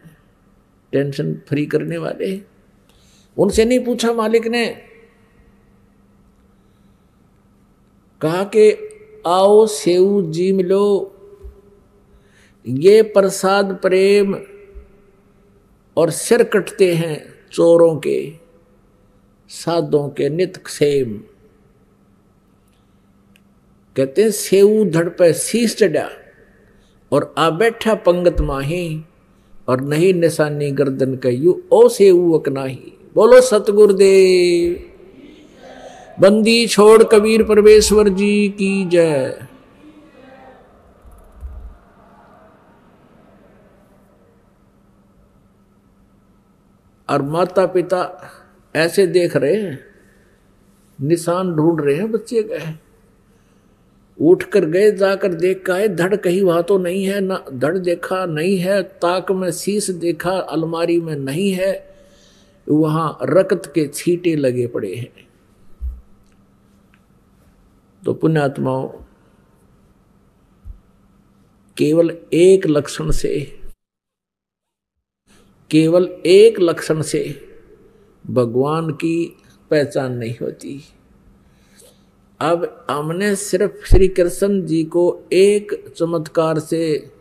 टेंशन फ्री करने वाले उनसे नहीं पूछा मालिक ने, कहा कि आओ सेव जी मिलो, ये प्रसाद प्रेम और सिर कटते हैं चोरों के, साधों के नित सेम। कहते हैं सेऊ धड़ पे शीश चढ़ा। और आ बैठा पंगत माही, और नहीं निशानी गर्दन कहू ओ सेऊ अकनाही। बोलो, सतगुरुदेव, बंदी छोड़ कबीर परमेश्वर जी की जय। और माता पिता ऐसे देख रहे हैं, निशान ढूंढ रहे हैं, बच्चे गए उठ कर गए, जाकर देख का धड़ कहीं वहाँ तो नहीं है, ना धड़ देखा नहीं है, ताक में शीश देखा, अलमारी में नहीं है, वहाँ रक्त के छीटे लगे पड़े हैं। तो पुण्यात्माओं, केवल एक लक्षण से, केवल एक लक्षण से भगवान की पहचान नहीं होती। अब हमने सिर्फ़ श्री कृष्ण जी को एक चमत्कार से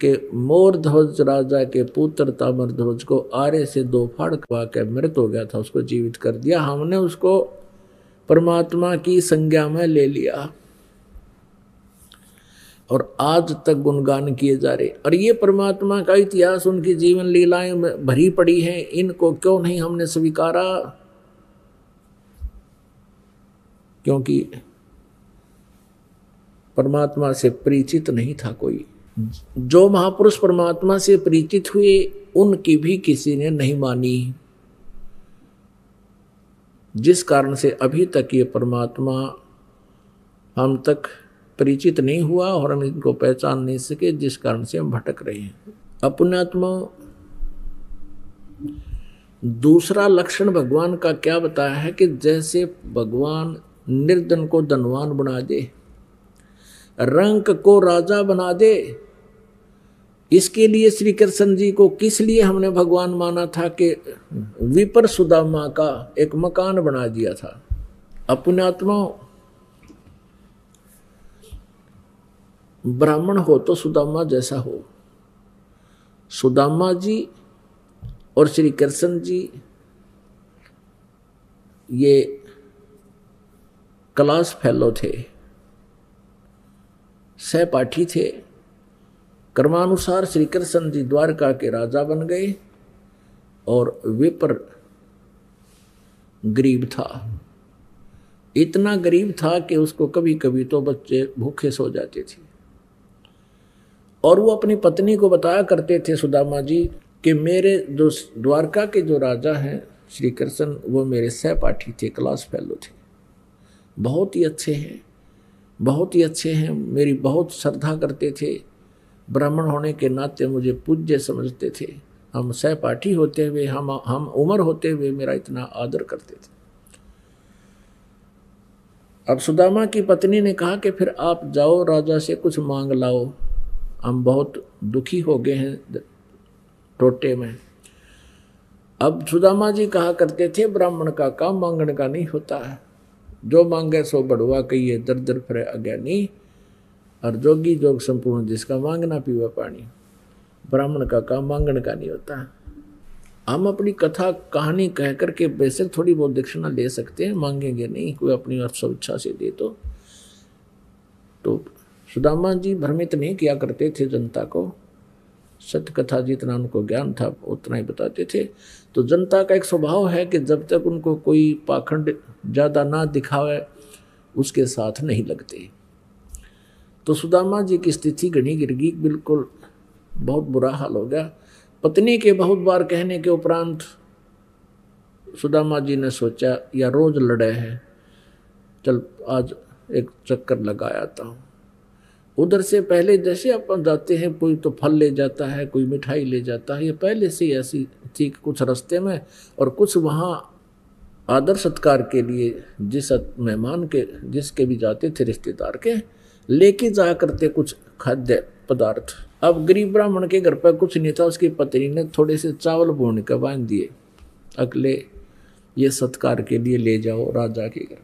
के मोर ध्वज राजा के पुत्र तामर ध्वज को आरे से दो फाड़ खवा के मृत हो गया था, उसको जीवित कर दिया। हमने उसको परमात्मा की संज्ञा में ले लिया। और आज तक गुणगान किए जा रहे। और ये परमात्मा का इतिहास, उनकी जीवन लीलाएँ भरी पड़ी है। इनको क्यों नहीं हमने स्वीकारा? क्योंकि परमात्मा से परिचित नहीं था कोई। जो महापुरुष परमात्मा से परिचित हुए, उनकी भी किसी ने नहीं मानी। जिस कारण से अभी तक ये परमात्मा हम तक परिचित नहीं हुआ और हम इनको पहचान नहीं सके, जिस कारण से हम भटक रहे हैं। अपनात्मा, दूसरा लक्षण भगवान का क्या बताया है कि जैसे भगवान निर्धन को धनवान बना दे, रंक को राजा बना दे। इसके लिए श्री कृष्ण जी को किस लिए हमने भगवान माना था कि विपर सुदामा का एक मकान बना दिया था? अपनात्मा ब्राह्मण हो तो सुदामा जैसा हो। सुदामा जी और श्री कृष्ण जी, ये क्लास फेलो थे, सहपाठी थे। कर्मानुसार श्री कृष्ण जी द्वारका के राजा बन गए और विपर गरीब था। इतना गरीब था कि उसको कभी कभी तो बच्चे भूखे सो जाते थे। और वो अपनी पत्नी को बताया करते थे, सुदामा जी, कि मेरे जो द्वारका के जो राजा हैं श्री कृष्ण वो मेरे सहपाठी थे, क्लास फेलो थे। बहुत ही अच्छे हैं। बहुत ही अच्छे हैं। मेरी बहुत श्रद्धा करते थे। ब्राह्मण होने के नाते मुझे पूज्य समझते थे। हम सहपाठी होते हुए, हम हम उम्र होते हुए मेरा इतना आदर करते थे। अब सुदामा की पत्नी ने कहा कि फिर आप जाओ, राजा से कुछ मांग लाओ। हम बहुत दुखी हो गए हैं टोटे में। अब सुदामा जी कहा करते थे, ब्राह्मण का काम मांगने का नहीं होता है। जो मांगे सो बढ़ुआ कहिए दर दर फिर अज्ञानी और जोगी जोग संपूर्ण जिसका मांगना पीवा पानी। ब्राह्मण का काम मांगने का नहीं होता। हम अपनी कथा कहानी कह करके बेशक थोड़ी बहुत दक्षिणा ले सकते हैं, मांगेंगे नहीं। कोई अपनी सब इच्छा से दे तो। तो सुदामा जी भ्रमित नहीं किया करते थे जनता को। सत्य कथा जितना उनको ज्ञान था, उतना ही बताते थे। तो जनता का एक स्वभाव है कि जब तक उनको कोई पाखंड ज़्यादा ना दिखावे, उसके साथ नहीं लगते। तो सुदामा जी की स्थिति घनी गिर गई, बिल्कुल बहुत बुरा हाल हो गया। पत्नी के बहुत बार कहने के उपरांत सुदामा जी ने सोचा, या रोज लड़े हैं, चल आज एक चक्कर लगा आता हूँ। उधर से पहले जैसे अपन जाते हैं, कोई तो फल ले जाता है, कोई मिठाई ले जाता है, ये पहले से ऐसी थी कुछ रास्ते में और कुछ वहाँ आदर सत्कार के लिए जिस मेहमान के, जिसके भी जाते थे रिश्तेदार के, लेके जा करते कुछ खाद्य पदार्थ। अब गरीब ब्राह्मण के घर पर कुछ नहीं था, उसकी पत्नी ने थोड़े से चावल भून के बाँध दिए। अगले, ये सत्कार के लिए ले जाओ राजा के घर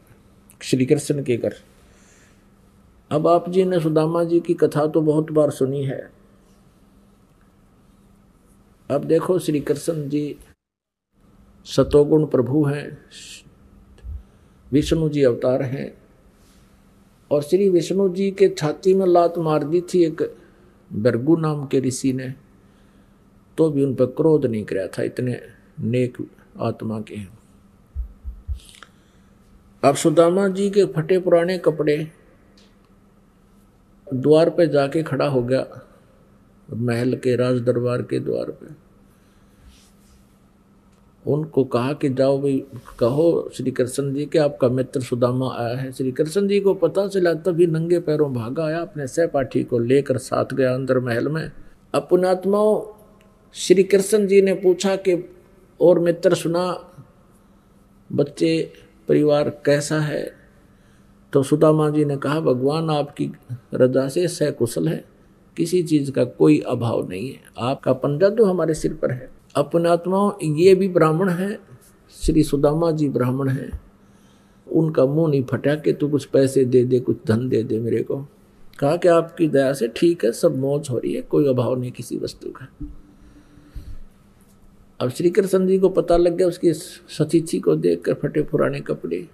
श्री कृष्ण के घर। अब आप जी ने सुदामा जी की कथा तो बहुत बार सुनी है। अब देखो श्री कृष्ण जी सतोगुण प्रभु हैं, विष्णु जी अवतार हैं और श्री विष्णु जी के छाती में लात मार दी थी एक बरगु नाम के ऋषि ने तो भी उन पर क्रोध नहीं कराया था, इतने नेक आत्मा के हैं। अब सुदामा जी के फटे पुराने कपड़े द्वार पे जाके खड़ा हो गया, महल के राज दरबार के द्वार पे। उनको कहा कि जाओ भाई, कहो, श्री कृष्ण जी के आपका मित्र सुदामा आया है। श्री कृष्ण जी को पता चला, तभी नंगे पैरों भागा आया, अपने सहपाठी को लेकर साथ गया अंदर महल में। अपनात्माओं, श्री कृष्ण जी ने पूछा कि, और मित्र सुना, बच्चे, परिवार कैसा है? तो सुदामा जी ने कहा, भगवान, आपकी रजा से सकुशल है। किसी चीज़ का कोई अभाव नहीं है। आपका पंजा तो हमारे सिर पर है। अपने आत्माओं, ये भी ब्राह्मण है। श्री सुदामा जी ब्राह्मण हैं। उनका मुँह नहीं फटा के तू कुछ पैसे दे दे, कुछ धन दे दे मेरे को। कहा कि आपकी दया से ठीक है, सब मौज हो रही है, कोई अभाव नहीं किसी वस्तु का। अब श्री कृष्ण जी को पता लग गया, उसकी सतीथी को देखकर फटे पुराने कपड़े।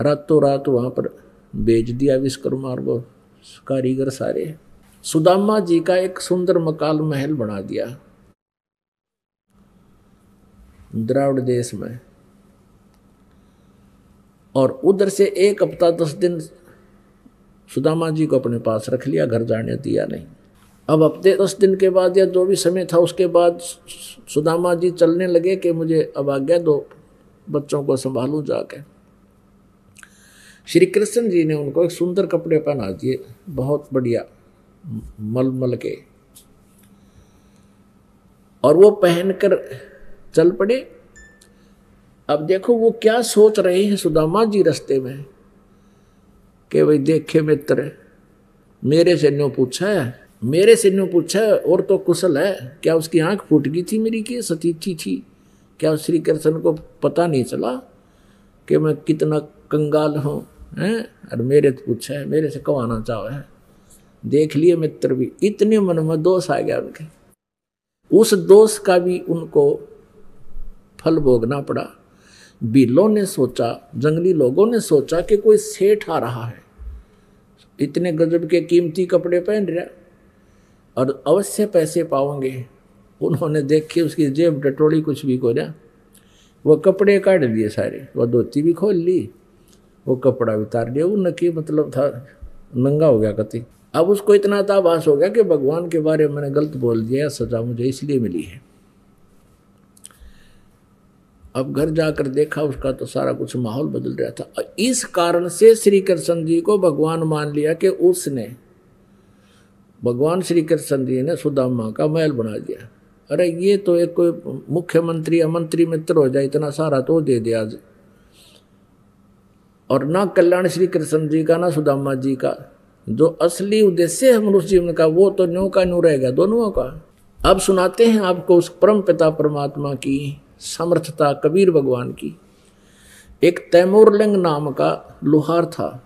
रातों रात वहाँ पर बेच दिया विश्वकर्मा वो कारीगर सारे। सुदामा जी का एक सुंदर मकाल महल बना दिया। द्राविड़ देश में। और उधर से एक हफ़्ता दस दिन सुदामा जी को अपने पास रख लिया, घर जाने दिया नहीं। अब हफ़्ते दस दिन के बाद या जो भी समय था, उसके बाद सुदामा जी चलने लगे कि मुझे अब आज्ञा दो, बच्चों को संभालूं जाके। श्री कृष्ण जी ने उनको एक सुंदर कपड़े पहना दिए, बहुत बढ़िया, मलमल के। और वो पहनकर चल पड़े। अब देखो वो क्या सोच रहे हैं सुदामा जी रस्ते में, कि भाई देखे मित्र, मेरे से न्यो पूछा है, मेरे से ने पूछा है, और तो कुशल है, क्या उसकी आँख फूट गई थी मेरी कि सतीथी थी? क्या श्री कृष्ण को पता नहीं चला कि मैं कितना कंगाल हूँ? हैं? और मेरे तो पूछा है, मेरे से कमाना चाहो है? देख लिए मित्र भी, इतने मन में दोष आ गया उनके। उस दोष का भी उनको फल भोगना पड़ा। बिलों ने सोचा, जंगली लोगों ने सोचा कि कोई सेठ आ रहा है। इतने गजब के कीमती कपड़े पहन रहा और अवश्य पैसे पाओगे। उन्होंने देखी उसकी जेब टटोड़ी कुछ भी ना वो कपड़े काट लिए सारे, वो धोती भी खोल ली। वो कपड़ा उतार लिया वो नकी मतलब था, नंगा हो गया कति। अब उसको इतना ताबास हो गया कि भगवान के बारे में मैंने गलत बोल दिया सजा मुझे इसलिए मिली है। अब घर जाकर देखा, उसका तो सारा कुछ माहौल बदल रहा था। इस कारण से श्री कृष्ण जी को भगवान मान लिया कि उसने, भगवान श्री कृष्ण जी ने सुदामा का महल बना दिया। अरे, ये तो एक कोई मुख्यमंत्री या मंत्री मित्र हो जाए, इतना सारा तो दे दिया और ना कल्याण श्री कृष्ण जी का, ना सुदामा जी का। जो असली उद्देश्य है मनुष्य जीवन का, वो तो न्यू का न्यू रहेगा दोनों का। अब सुनाते हैं आपको उस परम पिता परमात्मा की समर्थता कबीर भगवान की। एक तैमूरलिंग नाम का लोहार था।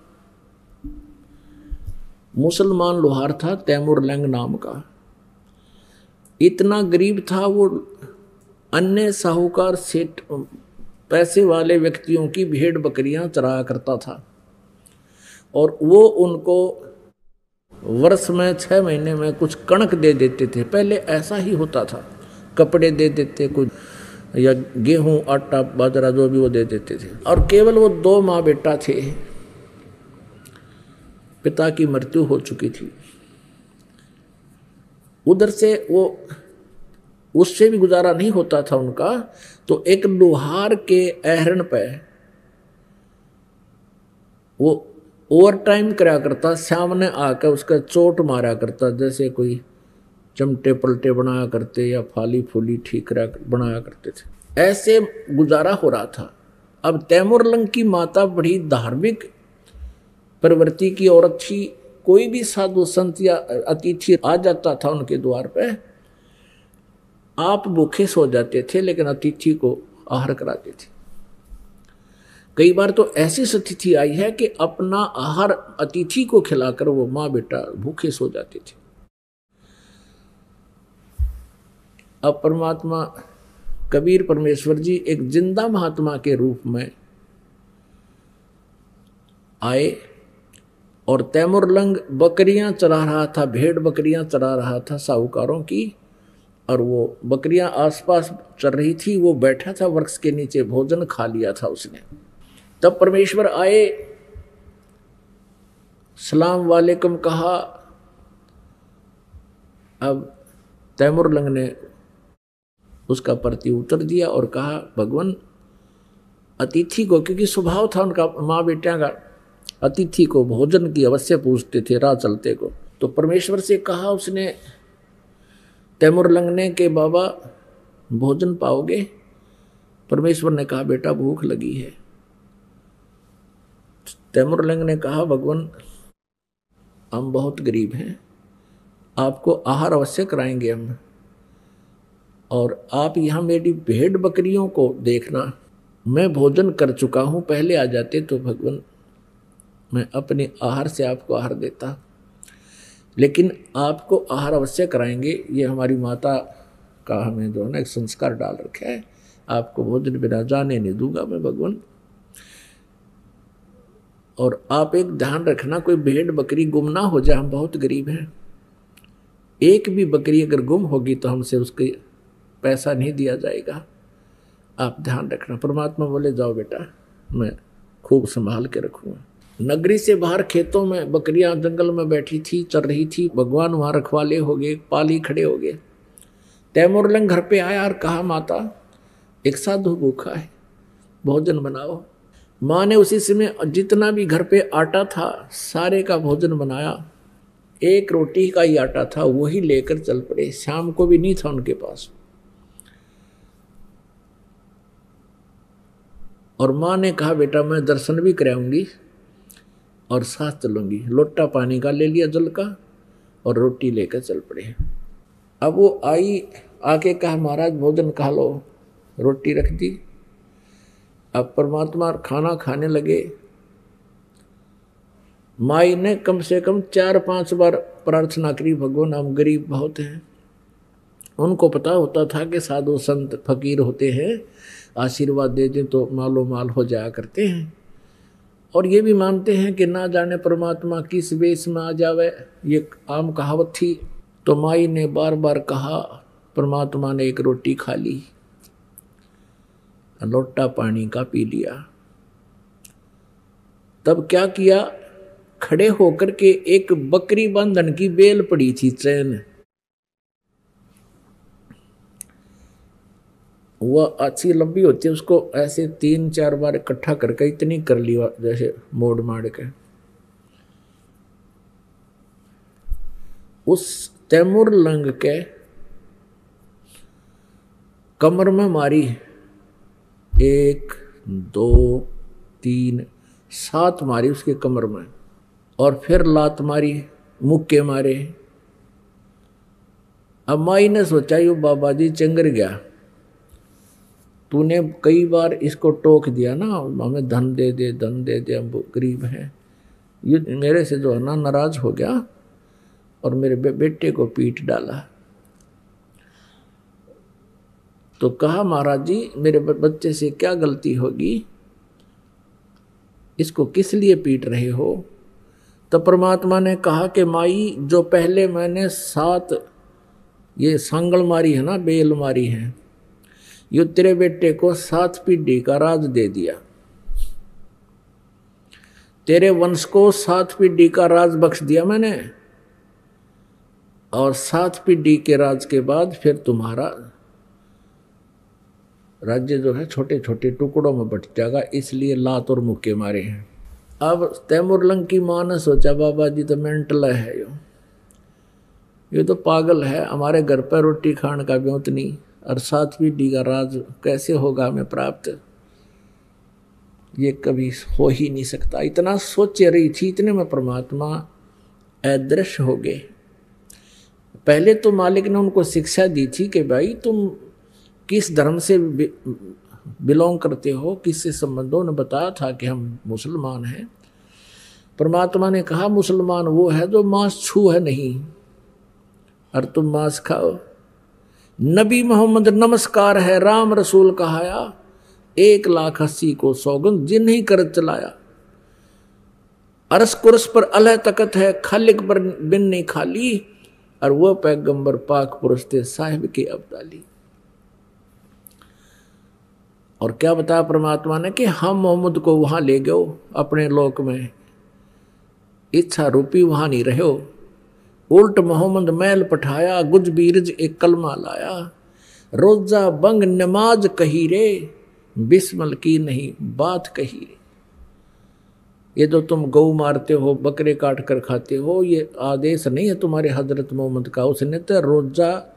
मुसलमान लोहार था तैमूर लंग नाम का। इतना गरीब था वो अन्य साहूकार सेठ पैसे वाले व्यक्तियों की भेड़ बकरियाँ चराया करता था। और वो उनको वर्ष में छः महीने में कुछ कणक दे देते थे। पहले ऐसा ही होता था। कपड़े दे देते, कुछ या गेहूँ, आटा, बाजरा, जो भी वो दे देते थे। और केवल वो दो माँ बेटा थे। पिता की मृत्यु हो चुकी थी। उधर से वो, उससे भी गुजारा नहीं होता था उनका। तो एक लोहार के अहरण पे वो ओवर टाइम करा करता, सामने आकर उसका चोट मारा करता, जैसे कोई चमटे पलटे बनाया करते या फाली फूली ठीक बनाया करते थे। ऐसे गुजारा हो रहा था। अब तैमुरलंग की माता बड़ी धार्मिक प्रवृत्ति की औरत थी कोई भी साधु संत या अतिथि आ जाता था उनके द्वार पे आप भूखे सो जाते थे, लेकिन अतिथि को आहार कराते थे। कई बार तो ऐसी स्थिति आई है कि अपना आहार अतिथि को खिलाकर वो माँ बेटा भूखे सो जाते थे। अब परमात्मा, कबीर परमेश्वर जी एक ज़िंदा महात्मा के रूप में आए और तैमुरलंग बकरियाँ चला रहा था, भेड़ बकरियाँ चला रहा था साहूकारों की। और वो बकरियाँ आसपास चल रही थी, वो बैठा था वृक्ष के नीचे, भोजन खा लिया था उसने। तब परमेश्वर आए, सलाम वालेकुम कहा, अब तैमुरलंग ने उसका प्रति उत्तर दिया और कहा, भगवान, अतिथि को, क्योंकि स्वभाव था उनका, माँ बेटिया का, अतिथि को भोजन की अवश्य पूछते थे, राह चलते को। तो परमेश्वर से कहा उसने तैमुर लंगने के बाबा भोजन पाओगे? परमेश्वर ने कहा, बेटा, भूख लगी है। तैमुर लंग ने कहा, भगवान, हम बहुत गरीब हैं। आपको आहार अवश्य कराएँगे हम। और आप यहाँ मेरी भेड़ बकरियों को देखना। मैं भोजन कर चुका हूँ, पहले आ जाते तो भगवान, मैं अपने आहार से आपको आहार देता। लेकिन आपको आहार अवश्य कराएँगे। ये हमारी माता का हमें जो है ना एक संस्कार डाल रखा है। आपको भोजन बिना जाने नहीं दूँगा मैं भगवान। और आप एक ध्यान रखना, कोई भेड़ बकरी गुम ना हो जाए, हम बहुत गरीब हैं। एक भी बकरी अगर गुम होगी तो हमसे उसके पैसा नहीं दिया जाएगा। आप ध्यान रखना, परमात्मा बोले, जाओ बेटा, मैं खूब संभाल के रखूँगा। नगरी से बाहर खेतों में, बकरियाँ जंगल में बैठी थी चल रही थी, भगवान वहाँ रखवाले हो गए, पाली खड़े हो गए। तैमुरलंग घर पे आया और कहा, माता, एक साधु भूखा है, भोजन बनाओ। माँ ने उसी समय जितना भी घर पे आटा था, सारे का भोजन बनाया। एक रोटी का ही आटा था, वही लेकर चल पड़े। शाम को भी नहीं था उनके पास। और माँ ने कहा, बेटा, मैं दर्शन भी कराऊँगी। और साथ चलूँगी। लोटा पानी का ले लिया जल का और रोटी लेकर चल पड़े। अब वो आई, आके कहा, महाराज, भोजन खा लो। रोटी रख दी। अब परमात्मा खाना खाने लगे। माई ने कम से कम चार पाँच बार प्रार्थना करी, भगवान, हम गरीब बहुत हैं। उनको पता होता था कि साधु संत फकीर होते हैं, आशीर्वाद दे दें तो मालो माल हो जाया करते हैं। और ये भी मानते हैं कि ना जाने परमात्मा किस वेश में आ जावे, ये आम कहावत थी। तो माई ने बार बार कहा, परमात्मा ने एक रोटी खा ली, लोटा पानी का पी लिया। तब क्या किया? खड़े होकर के एक बकरी बंधन की बेल पड़ी थी चैन। वह अच्छी लंबी होती है, उसको ऐसे तीन चार बार इकट्ठा करके इतनी कर ली जैसे मोड़ माड़ के। उस तैमुर लंग के कमर में मारी। एक, दो, तीन, सात मारी उसके कमर में, और फिर लात मारी, मुक्के मारे। अब माई ने सोचा, यू बाबा जी चंगर गया। तूने कई बार इसको टोक दिया ना हमें धन दे दे धन दे दे हम गरीब हैं। ये मेरे से जो है ना नाराज़ हो गया और मेरे बे, बेटे को पीट डाला। तो कहा महाराज जी मेरे बच्चे से क्या गलती होगी? इसको किस लिए पीट रहे हो? तो परमात्मा ने कहा कि माई जो पहले मैंने सात ये सांगल मारी है ना बेल मारी है यो तेरे बेटे को सात पीढ़ी का राज दे दिया। तेरे वंश को सात पीढ़ी का राज बख्श दिया मैंने। और सात पीढ़ी के राज के बाद फिर तुम्हारा राज्य जो है छोटे छोटे टुकड़ों में बट जाएगा, इसलिए लात और मुक्के मारे हैं। अब तैमुरलंग की माँ ने सोचा, बाबा जी तो मेंटल है यो। ये तो पागल है, हमारे घर पर रोटी खाने का भी नहीं और सातवीं डी का राज, कैसे होगा हमें प्राप्त? ये कभी हो ही नहीं सकता। इतना सोच रही थी, इतने में परमात्मा अदृश्य हो गए। पहले तो मालिक ने उनको शिक्षा दी थी कि भाई, तुम किस धर्म से बिलोंग करते हो? किससे संबंधों ने बताया था कि हम मुसलमान हैं। परमात्मा ने कहा, मुसलमान वो है जो मांस छू है नहीं, और तुम मांस खाओ। नबी मोहम्मद नमस्कार है, राम रसूल कहाया। एक लाख अस्सी को सौगंध जिन्हीं कर चलाया। अरस कुरस पर अलह तकत है, खालिक पर बिन नहीं खाली। और वह पैगंबर पाक पुरुष थे, साहिब की अब्दाली। और क्या बताया परमात्मा ने कि हम मोहम्मद को वहाँ ले गयो, अपने लोक में। इच्छा रूपी वहाँ नहीं रहे उल्ट मोहम्मद मैल पठाया, गुज बीरज एक कलमा लाया। रोजा बंग नमाज़ कही रे, बिस्मल की नहीं बात कही रे। ये जो तुम गऊ मारते हो, बकरे काट कर खाते हो, ये आदेश नहीं है तुम्हारे हज़रत मोहम्मद का। उसने तो रोजा,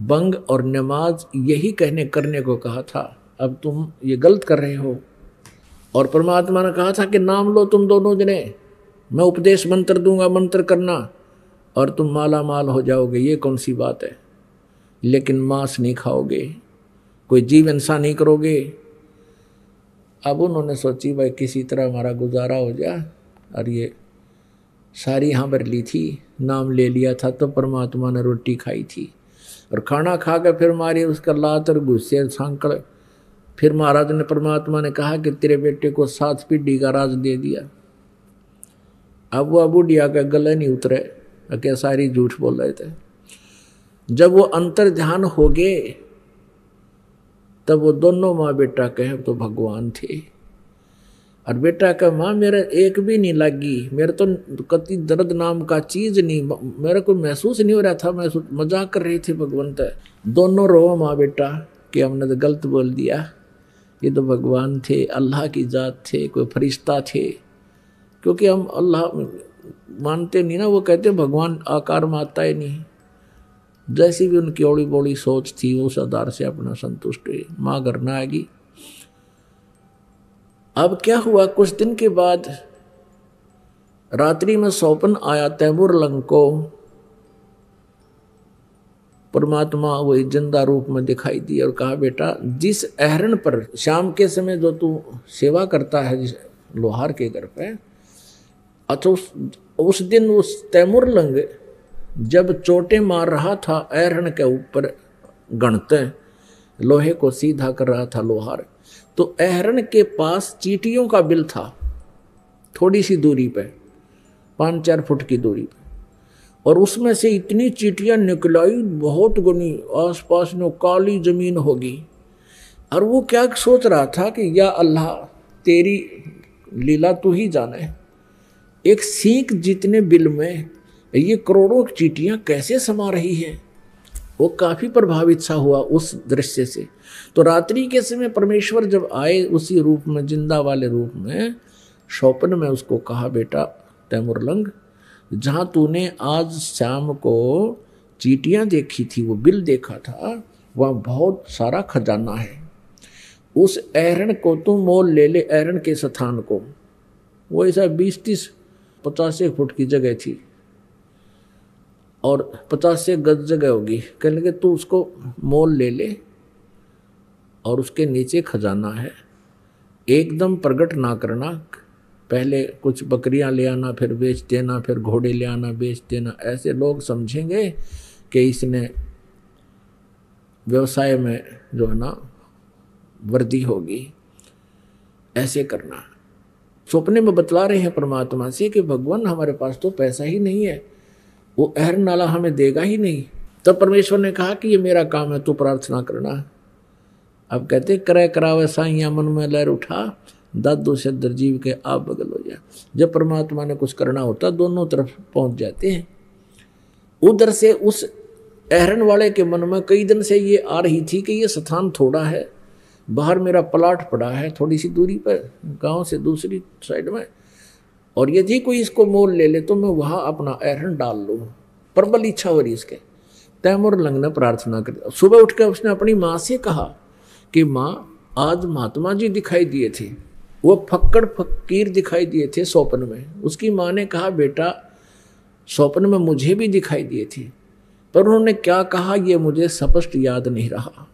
बंग और नमाज़ यही कहने करने को कहा था। अब तुम ये गलत कर रहे हो। और परमात्मा ने कहा था कि नाम लो तुम दोनों जने। मैं उपदेश मंत्र दूँगा, मंत्र करना। और तुम माला माल हो जाओगे, ये कौन सी बात है? लेकिन मांस नहीं खाओगे, कोई जीव इंसान नहीं करोगे। अब उन्होंने सोची, भाई, किसी तरह हमारा गुजारा हो जाए और ये सारी यहाँ भर ली थी, नाम ले लिया था तो परमात्मा ने रोटी खाई थी। और खाना खा कर फिर मारी, उसका लात और गुस्से सांकड़। फिर महाराज ने, परमात्मा ने कहा कि तेरे बेटे को सात पीढ़ी का राज दे दिया। अब वो बुढ़िया का गले नहीं उतरे। क्या सारी झूठ बोल रहे थे। जब वो अंतर ध्यान हो गए, तब वो दोनों माँ बेटा कहे तो भगवान थे। और बेटा का माँ मेरा एक भी नहीं लगी। मेरे तो कति दर्द नाम का चीज़ नहीं मेरे को महसूस नहीं हो रहा था। मैं मज़ाक कर रही थी भगवंत। दोनों रो माँ बेटा, कि हमने तो गलत बोल दिया। ये तो भगवान थे, अल्लाह की जात थे, कोई फरिश्ता थे। क्योंकि हम अल्लाह मानते नहीं ना वो कहते भगवान आकार में आता ही नहीं। जैसी भी उनकी ओड़ी बोड़ी सोच थी उस आधार से अपना संतुष्ट हुए। माँ घर आएगी। अब क्या हुआ? कुछ दिन के बाद रात्रि में सौपन आया तैमूर लंग को परमात्मा वही ज़िंदा रूप में दिखाई दी और कहा बेटा जिस अहरण पर शाम के समय जो तू सेवा करता है जिस लोहार के घर पे अच्छा उस, उस दिन उस तैमूर लंग जब चोटें मार रहा था अहरण के ऊपर गणते, लोहे को सीधा कर रहा था लोहार तो अहरण के पास चीटियों का बिल था, थोड़ी सी दूरी पे, पाँच चार फुट की दूरी पे। और उसमें से इतनी चीटियाँ निकलाई, बहुत गुनी, आसपास में काली ज़मीन होगी। और वो क्या सोच रहा था कि या अल्लाह, तेरी लीला तू ही जाने। एक सीख जितने बिल में ये करोड़ों चीटियाँ कैसे समा रही हैं? वो काफ़ी प्रभावित सा हुआ उस दृश्य से। तो रात्रि के समय परमेश्वर जब आए उसी रूप में, ज़िंदा वाले रूप में, शौपन में उसको कहा, बेटा तैमुरलंग जहाँ तूने आज शाम को चीटियाँ देखी थी, वो बिल देखा था, वहाँ बहुत सारा खजाना है। उस एरन को तू मोल ले ले एरण के स्थान को। वो ऐसा बीस तीस पचास एक फुट की जगह थी। और पचास से गज जगह होगी। कह लगे, तू उसको मोल ले ले और उसके नीचे खजाना है। एकदम प्रकट ना करना। पहले कुछ बकरियाँ ले आना, फिर बेच देना, फिर घोड़े ले आना, बेच देना। ऐसे लोग समझेंगे कि इसने व्यवसाय में जो है ना वृद्धि होगी। ऐसे करना। सपने में बतला रहे हैं परमात्मा से कि भगवान हमारे पास तो पैसा ही नहीं है। वो अहर नाला हमें देगा ही नहीं। तब परमेश्वर ने कहा कि ये मेरा काम है, तू प्रार्थना करना। अब कहते क्रय करावे साइया मन में लहर उठा, दादो से दरजीव के आप बगल हो जाए जब परमात्मा ने कुछ करना होता, दोनों तरफ़ पहुँच जाते हैं। उधर से उस अहरन वाले के मन में कई दिन से ये आ रही थी कि ये स्थान थोड़ा है। बाहर मेरा प्लाट पड़ा है थोड़ी सी दूरी पर, गाँव से दूसरी साइड में। और यदि कोई इसको मोल ले ले तो मैं वहाँ अपना अहरन डाल लूँ। प्रबल इच्छा हो रही इसके। तैमुर लंग ने प्रार्थना कर। सुबह उठ कर उसने अपनी माँ से कहा कि, माँ, आज महात्मा जी दिखाई दिए थे। वो फक्कड़ फकीर दिखाई दिए थे स्वप्न में। उसकी माँ ने कहा, बेटा, स्वप्न में मुझे भी दिखाई दिए थे। पर उन्होंने क्या कहा, ये मुझे स्पष्ट याद नहीं रहा।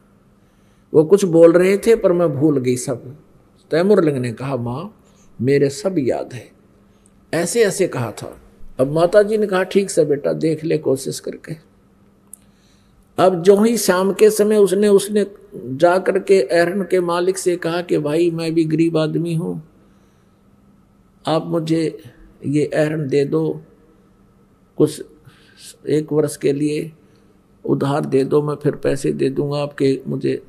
वो कुछ बोल रहे थे, पर मैं भूल गई सब। तैमुरलिंग ने कहा, माँ, मेरे सब याद है। ऐसे ऐसे कहा था। अब माता जी ने कहा, ठीक से बेटा, देख ले, कोशिश करके। अब जो ही शाम के समय उसने उसने जा करके एरन के मालिक से कहा कि, भाई, मैं भी गरीब आदमी हूँ। आप मुझे ये एरन दे दो। कुछ एक वर्ष के लिए उधार दे दो, मैं फिर पैसे दे दूँगा आपके, मुझे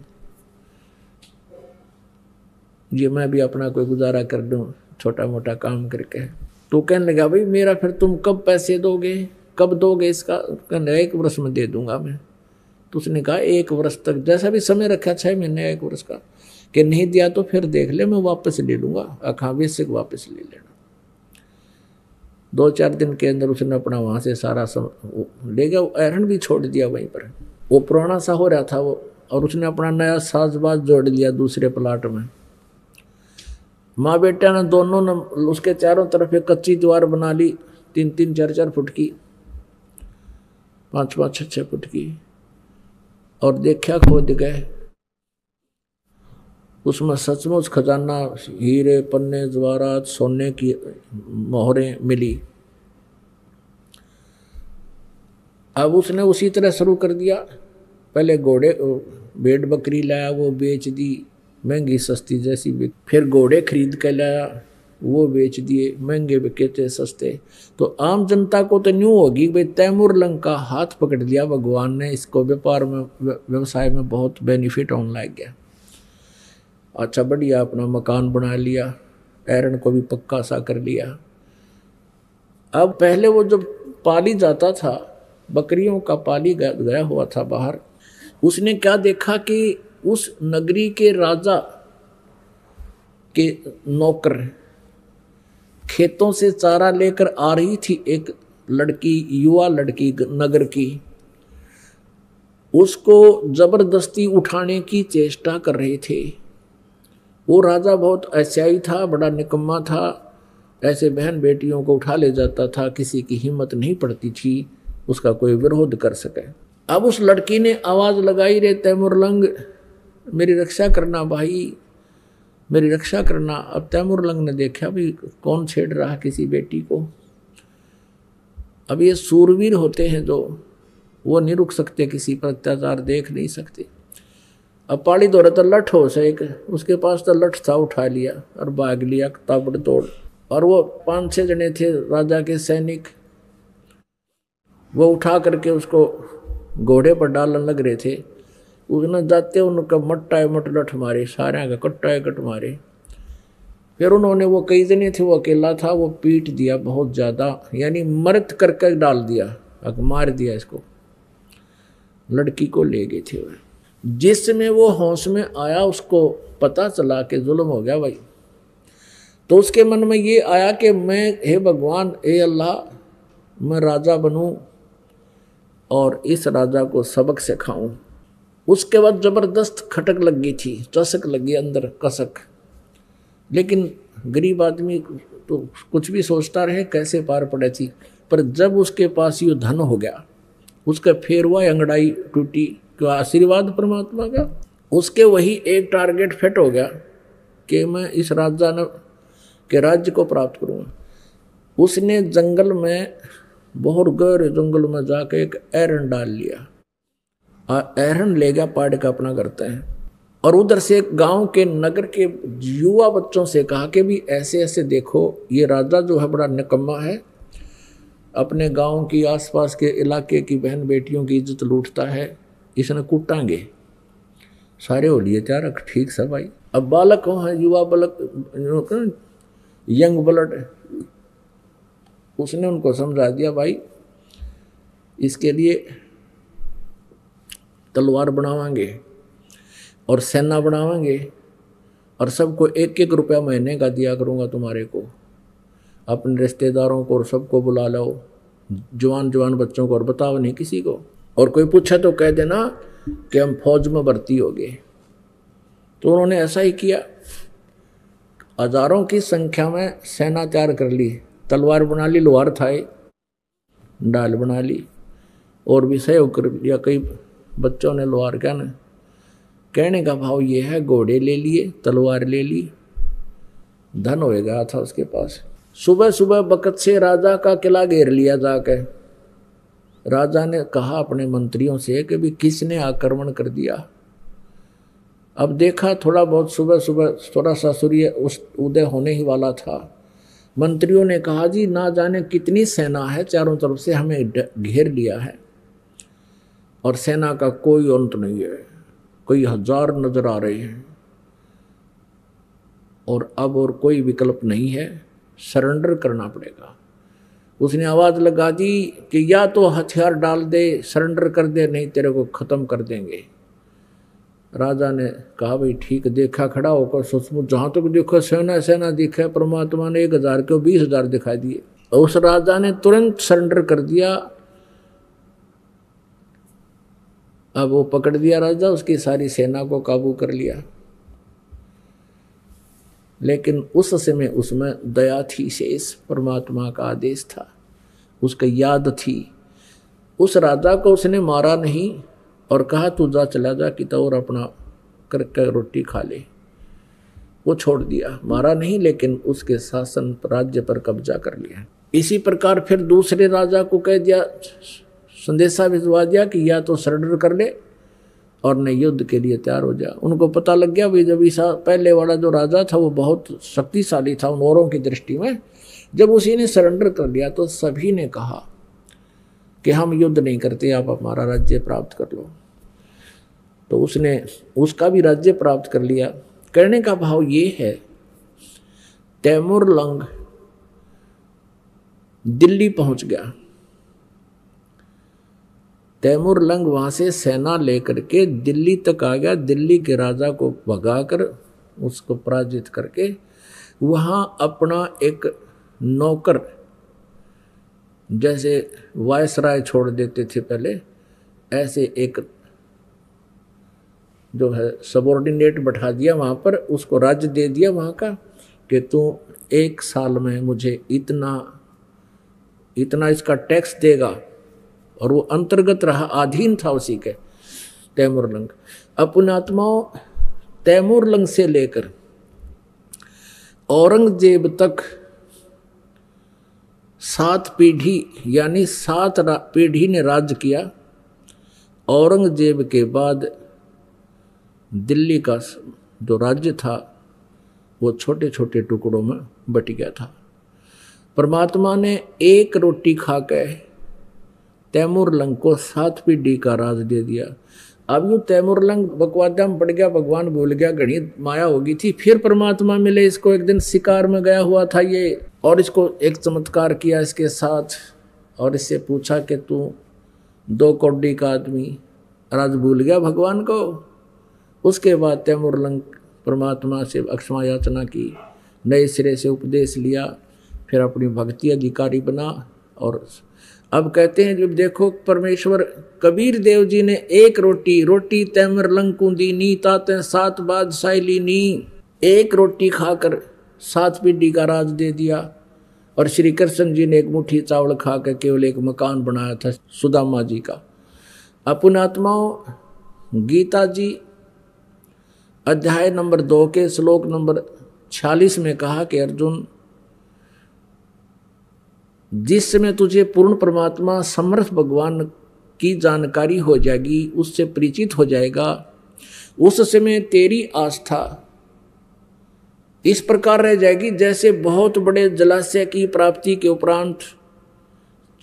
ये मैं भी अपना कोई गुजारा कर दूँ छोटा मोटा काम करके। तो कहने लगा, भाई, मेरा फिर तुम कब पैसे दोगे? कब दोगे इसका? कहने एक वर्ष में दे दूँगा मैं। तो उसने कहा, एक वर्ष तक, जैसा भी समय रखा छः महीने, एक वर्ष का। कि नहीं दिया तो फिर देख ले, मैं वापस ले लूँगा। अखा बेसिक वापस ले लेना। दो चार दिन के अंदर उसने अपना वहाँ से सारा सम ले गया एरन भी छोड़ दिया वहीं पर। वो पुराना सा हो रहा था वो, और उसने अपना नया साजबाज जोड़ लिया दूसरे प्लाट में। माँ बेटा ने दोनों ने उसके चारों तरफ़ एक कच्ची दीवार बना ली, तीन तीन चार चार फुट की, पाँच पाँच छः छः फुट की, और देखा खोद गए उसमें सचमुच खजाना, हीरे, पन्ने जवारात सोने की मोहरें मिली। अब उसने उसी तरह शुरू कर दिया। पहले घोड़े भेड़ बकरी लाया, वो बेच दी। महँगी सस्ती जैसी बिक फिर घोड़े खरीद के लाया वो बेच दिए, महँगे बिके थे, सस्ते। तो आम जनता को तो न्यू होगी भाई तैमूर लंग का हाथ पकड़ लिया, भगवान ने इसको व्यापार में व्यवसाय में बहुत बेनिफिट होने लग गया। अच्छा बढ़िया अपना मकान बना लिया एरन को भी पक्का सा कर लिया। अब पहले वो जब पाली जाता था, बकरियों का पाली गया हुआ था बाहर, उसने क्या देखा कि उस नगरी के राजा के नौकर खेतों से चारा लेकर आ रही थी एक लड़की, युवा लड़की नगर की। उसको ज़बरदस्ती उठाने की चेष्टा कर रहे थे। वो राजा बहुत ऐसियाई था, बड़ा निकम्मा था, ऐसे बहन बेटियों को उठा ले जाता था, किसी की हिम्मत नहीं पड़ती थी, उसका कोई विरोध कर सके। अब उस लड़की ने आवाज़ लगाई, रे तैमुरलंग मेरी रक्षा करना भाई, मेरी रक्षा करना। अब तैमुरलंग ने देखा भी कौन छेड़ रहा किसी बेटी को। अब ये सूरवीर होते हैं जो, वो नहीं रुक सकते किसी पर, अत्याचार देख नहीं सकते। अब पाड़ी दौड़े तो लठ हो से एक, उसके पास तो लठ था उठा लिया और भाग लिया ताबड़ तोड़। और वो पाँच छह जने थे, राजा के सैनिक। वो उठा करके उसको घोड़े पर डालने लग रहे थे। उसने जाते उनका मट्टा मट लठ मारे, सारे का कट्टा कट मारे। फिर उन्होंने वो कई जने थे, वो अकेला था, वो पीट दिया बहुत ज़्यादा, यानी मरत करके डाल दिया अग मार दिया इसको। लड़की को ले गए थे वह जिसमें वो होश में आया, उसको पता चला कि जुल्म हो गया भाई। तो उसके मन में ये आया कि मैं, हे भगवान, हे अल्लाह, मैं राजा बनूं और इस राजा को सबक सिखाऊं। उसके बाद ज़बरदस्त खटक लग गई थी, चसक लगी अंदर, कसक। लेकिन गरीब आदमी तो कुछ भी सोचता रहे, कैसे पार पड़े थी। पर जब उसके पास ये धन हो गया, उसका फेरवा अंगड़ाई टूटी, क्यों आशीर्वाद परमात्मा का? उसके वही एक टारगेट फिट हो गया कि मैं इस राजा के राज्य को प्राप्त करूँगा उसने जंगल में, बहुत गहरे जंगल में जाके एक एरन डाल लिया। और एरन ले गया पाड़ का अपना करते हैं। और उधर से गाँव के, नगर के युवा बच्चों से कहा कि भी ऐसे ऐसे देखो, ये राजा जो है, बड़ा निकम्मा है। अपने गाँव की आसपास के इलाके की बहन बेटियों की इज़्ज़त लूटता है। इसने कूटांगे। सारे हो लिए, चार ठीक सब भाई। अब बालक हो है? युवा बालक, यंग ब्लड। उसने उनको समझा दिया, भाई, इसके लिए तलवार बनावांगे और सेना बनावांगे और सबको एक एक रुपया महीने का दिया करूँगा तुम्हारे को। अपने रिश्तेदारों को और सबको बुला लो जवान जवान बच्चों को और बताओ नहीं किसी को। और कोई पूछा तो कह देना कि हम फौज में भर्ती हो गए। तो उन्होंने ऐसा ही किया। हज़ारों की संख्या में सेना तैयार कर ली, तलवार बना ली, लोहार थाए, डाल बना ली और भी सहयोग कर लिया कई बच्चों ने लोहार क्या ना कहने का भाव ये है, घोड़े ले लिए, तलवार ले ली, धन हो गया था उसके पास। सुबह सुबह बकत से राजा का किला घेर लिया जाकर राजा ने कहा अपने मंत्रियों से कि भी किसने आक्रमण कर दिया? अब देखा थोड़ा बहुत सुबह सुबह थोड़ा सा सूर्य उस उदय होने ही वाला था। मंत्रियों ने कहा, जी, ना जाने कितनी सेना है चारों तरफ़ से हमें घेर लिया है। और सेना का कोई अंत नहीं है। कई हज़ार नज़र आ रहे हैं। और अब और कोई विकल्प नहीं है। सरेंडर करना पड़ेगा। उसने आवाज़ लगा दी कि या तो हथियार डाल दे, सरेंडर कर दे, नहीं तेरे को खत्म कर देंगे। राजा ने कहा, भाई ठीक, देखा खड़ा होकर सचमुच जहाँ तक तो देखो, सेना सेना दिखा, परमात्मा ने एक हज़ार के बीस हज़ार दिखाई दिए। उस राजा ने तुरंत सरेंडर कर दिया। अब वो पकड़ दिया राजा, उसकी सारी सेना को काबू कर लिया। लेकिन उस समय उसमें दया थी, शेष परमात्मा का आदेश था। उसका याद थी। उस राजा को उसने मारा नहीं और कहा, तू जा, चला जा, कि और अपना कर कर रोटी खा ले। वो छोड़ दिया। मारा नहीं, लेकिन उसके शासन राज्य पर कब्जा कर लिया। इसी प्रकार फिर दूसरे राजा को कह दिया संदेशा भिजवा दिया कि या तो सरेंडर कर ले और न युद्ध के लिए तैयार हो जा। उनको पता लग गया भाई जब ईसा, पहले वाला जो राजा था, वो बहुत शक्तिशाली था उन औरों की दृष्टि में। जब उसी ने सरेंडर कर लिया तो सभी ने कहा कि हम युद्ध नहीं करते, आप हमारा राज्य प्राप्त कर लो। तो उसने उसका भी राज्य प्राप्त कर लिया। करने का भाव ये है, तैमुर लंग दिल्ली पहुँच गया। तैमूर लंग वहाँ से सेना लेकर के दिल्ली तक आ गया। दिल्ली के राजा को भगाकर उसको पराजित करके वहाँ अपना एक नौकर, जैसे वायसराय छोड़ देते थे पहले, ऐसे एक जो है सबॉर्डिनेट बैठा दिया वहाँ पर, उसको राज्य दे दिया वहाँ का, कि तू एक साल में मुझे इतना इतना इसका टैक्स देगा। और वो अंतर्गत रहा, अधीन था उसी के तैमुरलंग अपनात्माओं तैमुरलंग से लेकर औरंगज़ेब तक सात पीढ़ी, यानी सात पीढ़ी ने राज्य किया। औरंगज़ेब के बाद दिल्ली का जो राज्य था, वो छोटे छोटे टुकड़ों में बट गया था। परमात्मा ने एक रोटी खा के तैमूर लंग को सात पीढ़ी का राज दे दिया। अब यूँ तैमूर लंग बकवादा में पड़ गया, भगवान भूल गया घड़ी माया होगी थी, फिर परमात्मा मिले, इसको एक दिन शिकार में गया हुआ था ये, और इसको एक चमत्कार किया इसके साथ, और इससे पूछा कि तू दो कौडी का आदमी, राज भूल गया भगवान को? उसके बाद तैमूर लंग परमात्मा से अक्षमा याचना की, नए सिरे से उपदेश लिया, फिर अपनी भक्ति अधिकारी बना, और अब कहते हैं, जब देखो परमेश्वर कबीर देव जी ने एक रोटी रोटी तैमर लंकुंदी नी ताते सात बादशाही नी एक रोटी खाकर सात पीढ़ी का राज दे दिया। और श्री कृष्ण जी ने एक मुट्ठी चावल खाकर केवल एक मकान बनाया था सुदामा जी का। अपन आत्माओं, गीता जी, अध्याय नंबर दो के श्लोक नंबर छियालीस में कहा कि अर्जुन जिस समय तुझे पूर्ण परमात्मा, समर्थ भगवान की जानकारी हो जाएगी, उससे परिचित हो जाएगा। उस समय तेरी आस्था इस प्रकार रह जाएगी जैसे बहुत बड़े जलाशय की प्राप्ति के उपरांत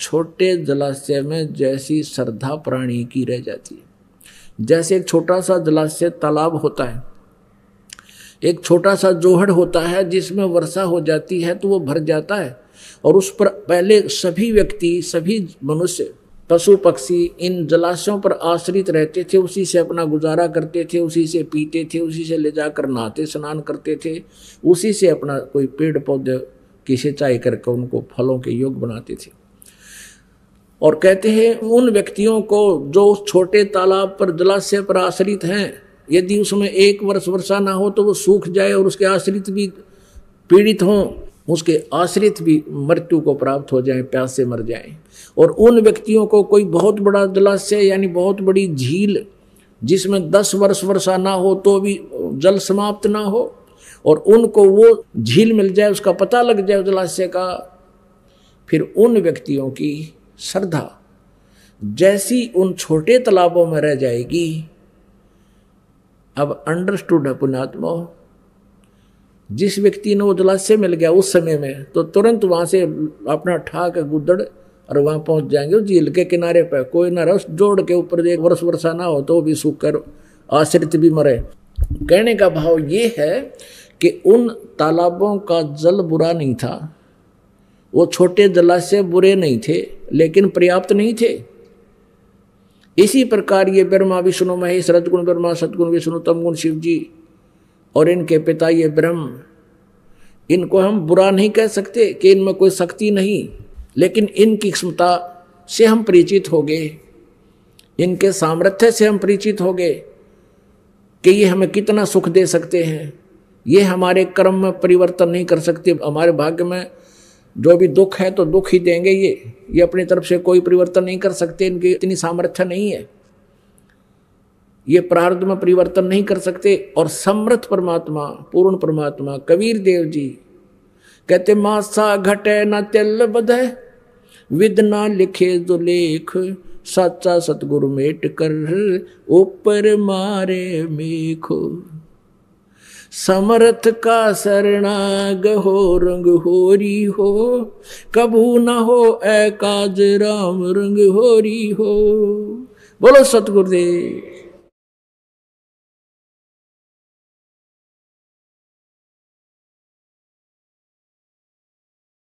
छोटे जलाशय में जैसी श्रद्धा प्राणी की रह जाती है। जैसे एक छोटा सा जलाशय तालाब होता है, एक छोटा सा जोहड़ होता है जिसमें वर्षा हो जाती है तो वो भर जाता है। और उस पर पहले सभी व्यक्ति, सभी मनुष्य, पशु, पक्षी इन जलाशयों पर आश्रित रहते थे, उसी से अपना गुजारा करते थे, उसी से पीते थे, उसी से ले जाकर नहाते, स्नान करते थे, उसी से अपना कोई पेड़ पौधे की सिंचाई करके उनको फलों के योग बनाते थे। और कहते हैं, उन व्यक्तियों को जो उस छोटे तालाब पर, जलाशय पर आश्रित हैं, यदि उसमें एक वर्ष वर्षा ना हो तो वो सूख जाए और उसके आश्रित भी पीड़ित हों। उसके आश्रित भी मृत्यु को प्राप्त हो जाए, प्यास से मर जाए। और उन व्यक्तियों को कोई बहुत बड़ा जलाशय यानी बहुत बड़ी झील जिसमें दस वर्ष वर्षा ना हो तो भी जल समाप्त ना हो और उनको वो झील मिल जाए, उसका पता लग जाए जलाशय का, फिर उन व्यक्तियों की श्रद्धा जैसी उन छोटे तालाबों में रह जाएगी। अब अंडरस्टूड है पुण्यात्मा जिस व्यक्ति ने वो जलाशय मिल गया उस समय में तो तुरंत वहाँ से अपना ठाक गुदड़ और वहाँ पहुँच जाएँगे झील के किनारे पर कोई ना रस जोड़ के ऊपर एक वर्ष वर्षा ना हो तो भी सूख कर आश्रित भी मरे। कहने का भाव ये है कि उन तालाबों का जल बुरा नहीं था। वो छोटे जलाशय बुरे नहीं थे, लेकिन पर्याप्त नहीं थे। इसी प्रकार ये ब्रह्मा, विष्णु, महेश रजगुण ब्रह्मा सदगुण विष्णु, तमगुण, शिव जी और इनके पिता ये ब्रह्म। इनको हम बुरा नहीं कह सकते कि इनमें कोई शक्ति नहीं, लेकिन इनकी क्षमता से हम परिचित हो गए। इनके सामर्थ्य से हम परिचित हो गए कि ये हमें कितना सुख दे सकते हैं। ये हमारे कर्म में परिवर्तन नहीं कर सकते। हमारे भाग्य में जो भी दुख है तो दुख ही देंगे ये। ये अपनी तरफ़ से कोई परिवर्तन नहीं कर सकते। इनकी इतनी सामर्थ्य नहीं है। ये प्रारब्ध में परिवर्तन नहीं कर सकते। और समृद्ध परमात्मा, पूर्ण परमात्मा, कबीर देव जी कहते, मासा घटे न तेल बध विद ना लिखे जो लेख सच्चा सतगुरु मेट कर, ऊपर मारे मेखो। समर्थ का शरणाग हो, रंग होरी हो, कबू न हो ए काज राम रंग होरी हो। बोलो सतगुरुदेव।